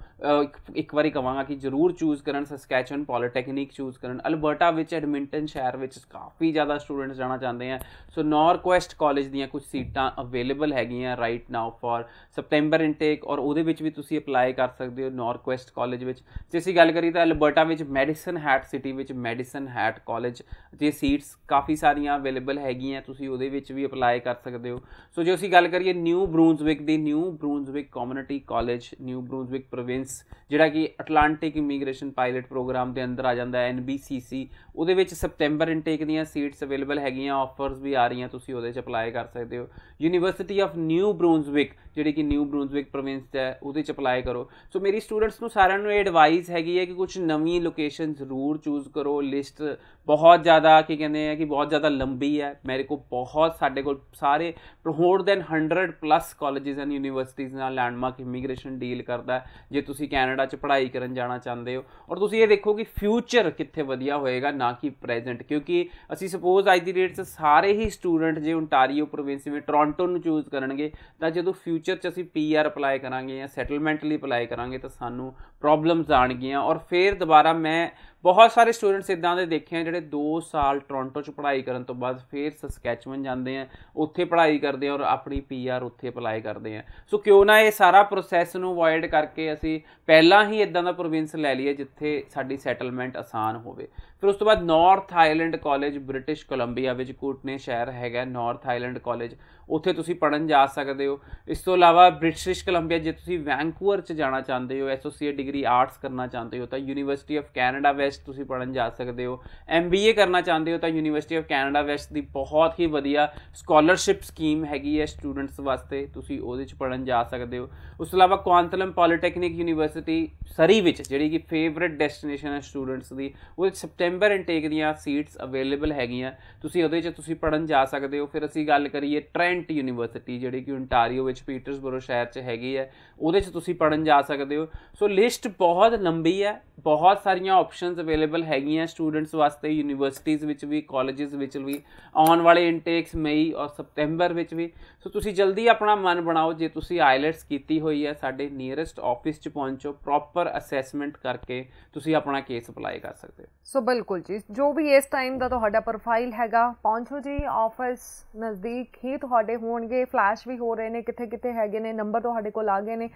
ਇੱਕ ਵਾਰੀ ਕਹਾਂਗਾ ਕਿ ਜਰੂਰ ਚੂਜ਼ ਕਰਨ ਸਸਕੈਚੁਅਨ ਪੋਲੀਟੈਕਨਿਕ ਚੂਜ਼ ਕਰਨ ਅਲਬਰਟਾ ਵਿੱਚ ਐਡਮਿੰਟਨ ਸ਼ਹਿਰ ਵਿੱਚ ਕਾਫੀ ਜ਼ਿਆਦਾ ਸਟੂਡੈਂਟਸ ਜਾਣਾ ਚਾਹੁੰਦੇ ਆ। ਸੋ ਨੌਰਕੁਐਸਟ ਕਾਲਜ ਦੀਆਂ ਕੁਝ ਸੀਟਾਂ ਅਵੇਲੇਬਲ ਹੈਗੀਆਂ right now for September intake ਔਰ ਉਹਦੇ ਵਿੱਚ ਵੀ ਤੁਸੀਂ ਅਪਲਾਈ ਕਰ ਸਕਦੇ ਹੋ ਨੌਰਕੁਐਸਟ ਕਾਲਜ ਵਿੱਚ। ਜੇ ਅਸੀਂ ਗੱਲ ਕਰੀ ਤਾਂ ਅਲਬਰਟਾ ਵਿੱਚ ਮੈਡੀਸਨ ਹੈਟ ਸਿਟੀ ਵਿੱਚ ਮੈਡੀਸਨ ਹੈਟ ਕਾਲਜ ਜੇ ਸੀਟਸ ਕਾਫੀ ਸਾਰੀਆਂ ਅਵੇਲੇਬਲ ਹੈਗੀਆਂ, ਤੁਸੀਂ ਉਹਦੇ ਵਿੱਚ ਵੀ ਅਪਲਾਈ ਕਰ ਸਕਦੇ ਹੋ। ਸੋ ਜੇ ਅਸੀਂ ਗੱਲ ਕਰੀਏ ਨਿਊ ਬਰੂਨਜ਼ਵਿਕ ਦੀ New Brunswick Community College New Brunswick province ਜਿਹੜਾ ਕਿ ਅਟਲਾਂਟਿਕ ਇਮੀਗ੍ਰੇਸ਼ਨ ਪਾਇਲਟ ਪ੍ਰੋਗਰਾਮ ਦੇ ਅੰਦਰ ਆ ਜਾਂਦਾ ਹੈ ਐਨਬੀਸੀਸੀ ਉਹਦੇ ਵਿੱਚ ਸਪਟੈਂਬਰ ਇਨਟੇਕ ਦੀਆਂ ਸੀਟਸ ਅਵੇਲੇਬਲ ਹੈਗੀਆਂ ਆਫਰਸ ਵੀ ਆ ਰਹੀਆਂ, ਤੁਸੀਂ ਉਹਦੇ 'ਚ ਅਪਲਾਈ ਕਰ ਸਕਦੇ ਹੋ। ਯੂਨੀਵਰਸਿਟੀ ਆਫ ਨਿਊ ਬਰੂਨਜ਼ਵਿਕ ਜਿਹੜੀ ਕਿ ਨਿਊ ਬਰੂਨਜ਼ਵਿਕ ਪ੍ਰੋਵਿੰਸ 'ਚ ਹੈ ਉਹਦੇ 'ਚ ਅਪਲਾਈ ਕਰੋ। ਸੋ ਮੇਰੀ ਸਟੂਡੈਂਟਸ ਨੂੰ ਸਾਰਿਆਂ ਨੂੰ ਇਹ ਐਡਵਾਈਸ ਹੈਗੀ ਹੈ ਕਿ ਕੁਝ ਨਵੀਂ ਲੋਕੇਸ਼ਨ ਜ਼ਰੂਰ ਚੂਜ਼ ਕਰੋ। ਲਿਸਟ ਬਹੁਤ ਜ਼ਿਆਦਾ, ਕੀ ਕਹਿੰਦੇ ਆ ਕਿ ਬਹੁਤ ਜ਼ਿਆਦਾ ਲੰਬੀ ਹੈ। ਮੇਰੇ ਕੋਲ ਬਹੁਤ, ਸਾਡੇ ਕੋਲ ਸਾਰੇ more than 100 plus colleges and universities ਨਾਲ ਲੈਂਡਮਾਰਕ ਇਮੀਗ੍ਰੇਸ਼ਨ ਡੀਲ ਕਰਦਾ ਜੇ ਤੁਸੀਂ ਕੈਨੇਡਾ 'ਚ ਪੜ੍ਹਾਈ ਕਰਨ ਜਾਣਾ ਚਾਹੁੰਦੇ ਹੋ। ਔਰ ਤੁਸੀਂ ਇਹ ਦੇਖੋ ਕਿ ਫਿਊਚਰ ਕਿੱਥੇ ਵਧੀਆ ਹੋਏਗਾ, ਨਾ ਕਿ ਪ੍ਰੈਜ਼ੈਂਟ ਕਿਉਂਕਿ ਅਸੀਂ ਸਪੋਜ਼ ਅੱਜ ਦੀ ਡੇਟ 'ਚ ਸਾਰੇ ਹੀ ਸਟੂਡੈਂਟ ਜੇ ਓਨਟਾਰੀਓ ਪ੍ਰੋਵਿੰਸ ਵਿੱਚ ਟੋਰਾਂਟੋ ਨੂੰ ਚੂਜ਼ ਕਰਨਗੇ, ਤਾਂ ਜਦੋਂ ਫਿਊਚਰ 'ਚ ਅਸੀਂ ਪੀਆਰ ਅਪਲਾਈ ਅਪਲਾਈ ਕਰਾਂਗੇ ਜਾਂ ਸੈਟਲਮੈਂਟ ਲਈ ਅਪਲਾਈ ਕਰਾਂਗੇ ਤਾਂ ਸਾਨੂੰ ਪ੍ਰੋਬਲਮਸ ਆਣਗੀਆਂ ਔਰ ਫਿਰ ਦੁਬਾਰਾ ਮੈਂ ਬਹੁਤ ਸਾਰੇ ਸਟੂਡੈਂਟਸ ਇਦਾਂ ਦੇ ਦੇਖੇ ਆ ਜਿਹੜੇ 2 ਸਾਲ ਟੋਰਾਂਟੋ 'ਚ ਪੜ੍ਹਾਈ ਕਰਨ ਤੋਂ ਬਾਅਦ ਫਿਰ ਸਸਕੈਚੁਅਨ ਜਾਂਦੇ ਆ, ਉੱਥੇ ਪੜ੍ਹਾਈ ਕਰਦੇ ਆ ਔਰ ਆਪਣੀ ਪੀਆਰ ਉੱਥੇ ਅਪਲਾਈ ਕਰਦੇ ਆ। ਸੋ ਕਿਉਂ ਨਾ ਇਹ ਸਾਰਾ ਪ੍ਰੋਸੈਸ ਨੂੰ ਅਵੋਇਡ ਕਰਕੇ ਅਸੀਂ ਪਹਿਲਾਂ ਹੀ ਇਦਾਂ ਦਾ ਪ੍ਰੋਵਿੰਸ ਲੈ ਲਈਏ ਜਿੱਥੇ ਸਾਡੀ ਸੈਟਲਮੈਂਟ ਆਸਾਨ ਹੋਵੇ। ਫਿਰ ਉਸ ਤੋਂ ਬਾਅਦ North Island College British Columbia ਵਿੱਚ ਕੂਟਨੇ ਸ਼ਹਿਰ ਹੈਗਾ ਨਾਰਥ ਆਈਲੈਂਡ ਕਾਲਜ ਉੱਥੇ ਤੁਸੀਂ ਪੜਨ ਜਾ ਸਕਦੇ ਹੋ। ਇਸ ਤੋਂ ਇਲਾਵਾ ਬ੍ਰਿਟਿਸ਼ ਕੋਲੰਬੀਆ, ਜੇ ਤੁਸੀਂ ਵੈਂਕੂਵਰ 'ਚ ਜਾਣਾ ਚਾਹੁੰਦੇ ਹੋ ਐਸੋਸੀਏਟ ਡਿਗਰੀ ਆਰਟਸ ਕਰਨਾ ਚਾਹੁੰਦੇ ਹੋ, ਤਾਂ ਯੂਨੀਵਰਸਿਟੀ ਆਫ ਕੈਨੇਡਾ ਵੈਸਟ ਤੁਸੀਂ ਪੜਨ ਜਾ ਸਕਦੇ ਹੋ। ਐਮਬੀਏ ਕਰਨਾ ਚਾਹੁੰਦੇ ਹੋ, ਤਾਂ ਯੂਨੀਵਰਸਿਟੀ ਆਫ ਕੈਨੇਡਾ ਵੈਸਟ ਦੀ ਬਹੁਤ ਹੀ ਵਧੀਆ ਸਕਾਲਰਸ਼ਿਪ ਸਕੀਮ ਹੈਗੀ ਹੈ ਸਟੂਡੈਂਟਸ ਵਾਸਤੇ, ਤੁਸੀਂ ਉਹਦੇ 'ਚ ਪੜਨ ਜਾ ਸਕਦੇ ਹੋ। ਉਸ ਤੋਂ ਇਲਾਵਾ ਕੁਆਂਟਲਮ ਪੋਲੀਟੈਕਨਿਕ ਯੂਨੀਵਰਸਿਟੀ ਸਰੀ ਵਿੱਚ, ਜਿਹੜੀ ਕਿ ਫੇਵਰਿਟ ਡੈਸਟੀਨੇਸ਼ਨ ਹੈ ਸਟੂਡੈਂਟਸ ਦੀ, ਉਹਦੇ ਸਪਟੈਂਬਰ ਇਨਟੇਕ ਦੀਆਂ ਸੀਟਸ ਅਵੇਲੇਬਲ ਹੈਗੀਆਂ। ਤੁਸੀਂ ਉਹਦੇ 'ਚ ਤੁਸੀਂ ਪੜਨ ਜਾ ਸਕਦੇ ਹੋ। ਫਿਰ ਅਸੀਂ ਗੱਲ ਕਰੀਏ ਟ੍ਰੈਂਟ ਯੂਨੀਵਰਸਿਟੀ ਜਿਹੜੀ ਕਿ ਓਨਟਾਰੀਓ ਵਿੱਚ ਪੀਟਰਸਬਰੋ ਸ਼ਹਿਰ 'ਚ ਹੈਗੀ ਹੈ, ਉਹਦੇ 'ਚ ਤੁਸੀਂ ਪੜਨ ਜਾ ਸਕਦੇ ਹੋ। ਸੋ ਲਿਸਟ ਬਹੁਤ ਲੰਬੀ ਹੈ, ਬਹੁਤ ਸਾਰੀਆਂ ਆਪਸ਼ਨਸ ਅਵੇਲੇਬਲ ਹੈਗੀਆਂ ਸਟੂਡੈਂਟਸ ਵਾਸਤੇ ਯੂਨੀਵਰਸਿਟੀਜ਼ ਵਿੱਚ ਵੀ ਕਾਲਜਸ ਵਿੱਚ ਵੀ, ਆਉਣ ਵਾਲੇ ਇਨਟੇਕਸ ਮਈ ਔਰ ਸਪਟੈਂਬਰ ਵਿੱਚ ਵੀ। ਸੋ ਤੁਸੀਂ ਜਲਦੀ ਆਪਣਾ ਮਨ ਬਣਾਓ, ਜੇ ਤੁਸੀਂ ਆਈਲੈਟਸ ਕੀਤੀ ਹੋਈ ਹੈ, ਸਾਡੇ ਨੀਅਰੈਸਟ ਆਫਿਸ 'ਚ ਪਹੁੰਚੋ ਪ੍ਰੋਪਰ ਅਸੈਸਮੈਂਟ ਕਰਕੇ ਤੁਸੀਂ ਆਪਣਾ ਕੇਸ ਅਪਲਾਈ ਕਰ ਸਕਦੇ ਹੋ। ਸੋ ਬਿਲਕੁਲ ਜੀ, ਜੋ ਵੀ ਇਸ ਟਾਈਮ ਦਾ ਤੁਹਾਡਾ ਪ੍ਰੋਫਾਈਲ ਹੈਗਾ, ਪਹੁੰਚੋ ਜੀ ਆਫਿਸ ਨਜ਼ਦੀਕ ਹੀ ਤੁਹਾਡੇ ਹੋਣਗੇ ਫਲੈਸ਼ ਵੀ ਹੋ ਰਹੇ ਨੇ ਕਿੱਥੇ ਕਿੱਥੇ ਹੈਗੇ ਨੇ ਨੰਬਰ ਤੁਹਾਡੇ ਕੋਲ ਆ ਗਏ ਨੇ।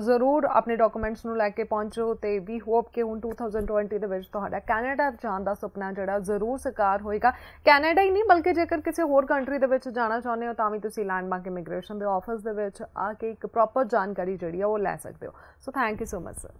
ਜ਼ਰੂਰ ਆਪਣੇ ਡਾਕੂਮੈਂਟਸ ਨੂੰ ਲੈ ਕੇ ਪਹੁੰਚੋ ਤੇ ਵੀ ਹੋਪ ਕਿ ਹੁਣ 2020 ਦੇ ਵਿੱਚ ਤੁਹਾਡਾ ਕੈਨੇਡਾ ਜਾਣ ਦਾ ਸੁਪਨਾ ਜਿਹੜਾ ਜ਼ਰੂਰ ਸਾਕਾਰ ਹੋਏਗਾ। ਕੈਨੇਡਾ ਹੀ ਨਹੀਂ ਬਲਕਿ ਜੇਕਰ ਕਿਸੇ ਹੋਰ ਕੰਟਰੀ ਦੇ ਵਿੱਚ ਜਾਣਾ ਚਾਹੁੰਦੇ ਹੋ ਤਾਂ ਵੀ ਤੁਸੀਂ ਲੈਂਡਮਾਰਕ ਇਮੀਗ੍ਰੇਸ਼ਨ ਦੇ ਆਫਿਸ ਦੇ ਵਿੱਚ ਆ ਕੇ ਇੱਕ ਪ੍ਰੋਪਰ ਜਾਣਕਾਰੀ ਜਿਹੜੀ ਆ ਉਹ ਲੈ ਸਕਦੇ ਹੋ। So thank you so much sir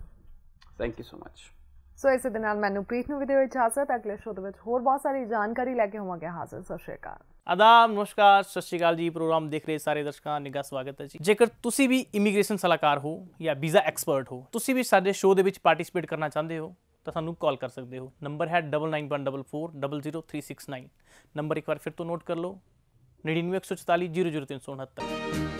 thank you so much so ਇਸੇ ਦੇ ਨਾਲ ਮੈਨੂੰ ਪ੍ਰੀਤ ਨੂੰ ਵੀ ਦਿਓ ਇਜਾਜ਼ਤ। ਅਗਲੇ ਸ਼ੋਅ ਦੇ ਵਿੱਚ ਹੋਰ ਬਹੁਤ ਸਾਰੀ ਜਾਣਕਾਰੀ ਲੈ ਕੇ ਹੋਵਾਂਗੇ ਹਾਜ਼ਰ। ਸਤਿ ਸ਼੍ਰੀ ਅਕਾਲ। ਆਦਾਬ, ਨਮਸਕਾਰ, ਸਤਿ ਸ਼੍ਰੀ ਅਕਾਲ ਜੀ। ਪ੍ਰੋਗਰਾਮ ਦੇਖ ਰਹੇ ਸਾਰੇ ਦਰਸ਼ਕਾਂ ਨਿੱਘਾ ਸਵਾਗਤ ਹੈ ਜੀ। ਜੇਕਰ ਤੁਸੀਂ ਵੀ ਇਮੀਗ੍ਰੇਸ਼ਨ ਸਲਾਹਕਾਰ ਹੋ ਜਾਂ ਵੀਜ਼ਾ ਐਕਸਪਰਟ ਹੋ, ਤੁਸੀਂ ਵੀ ਸਾਡੇ ਸ਼ੋਅ ਦੇ ਵਿੱਚ ਪਾਰਟਿਸਿਪੇਟ ਕਰਨਾ ਚਾਹੁੰਦੇ ਹੋ, ਤਾਂ ਸਾਨੂੰ ਕਾਲ ਕਰ ਸਕਦੇ ਹੋ। ਨੰਬਰ ਹੈ 9914400369 ਨੰਬਰ ਇੱਕ ਵਾਰ ਫਿਰ ਤੋਂ ਨੋਟ ਕਰ ਲਓ। 9914400369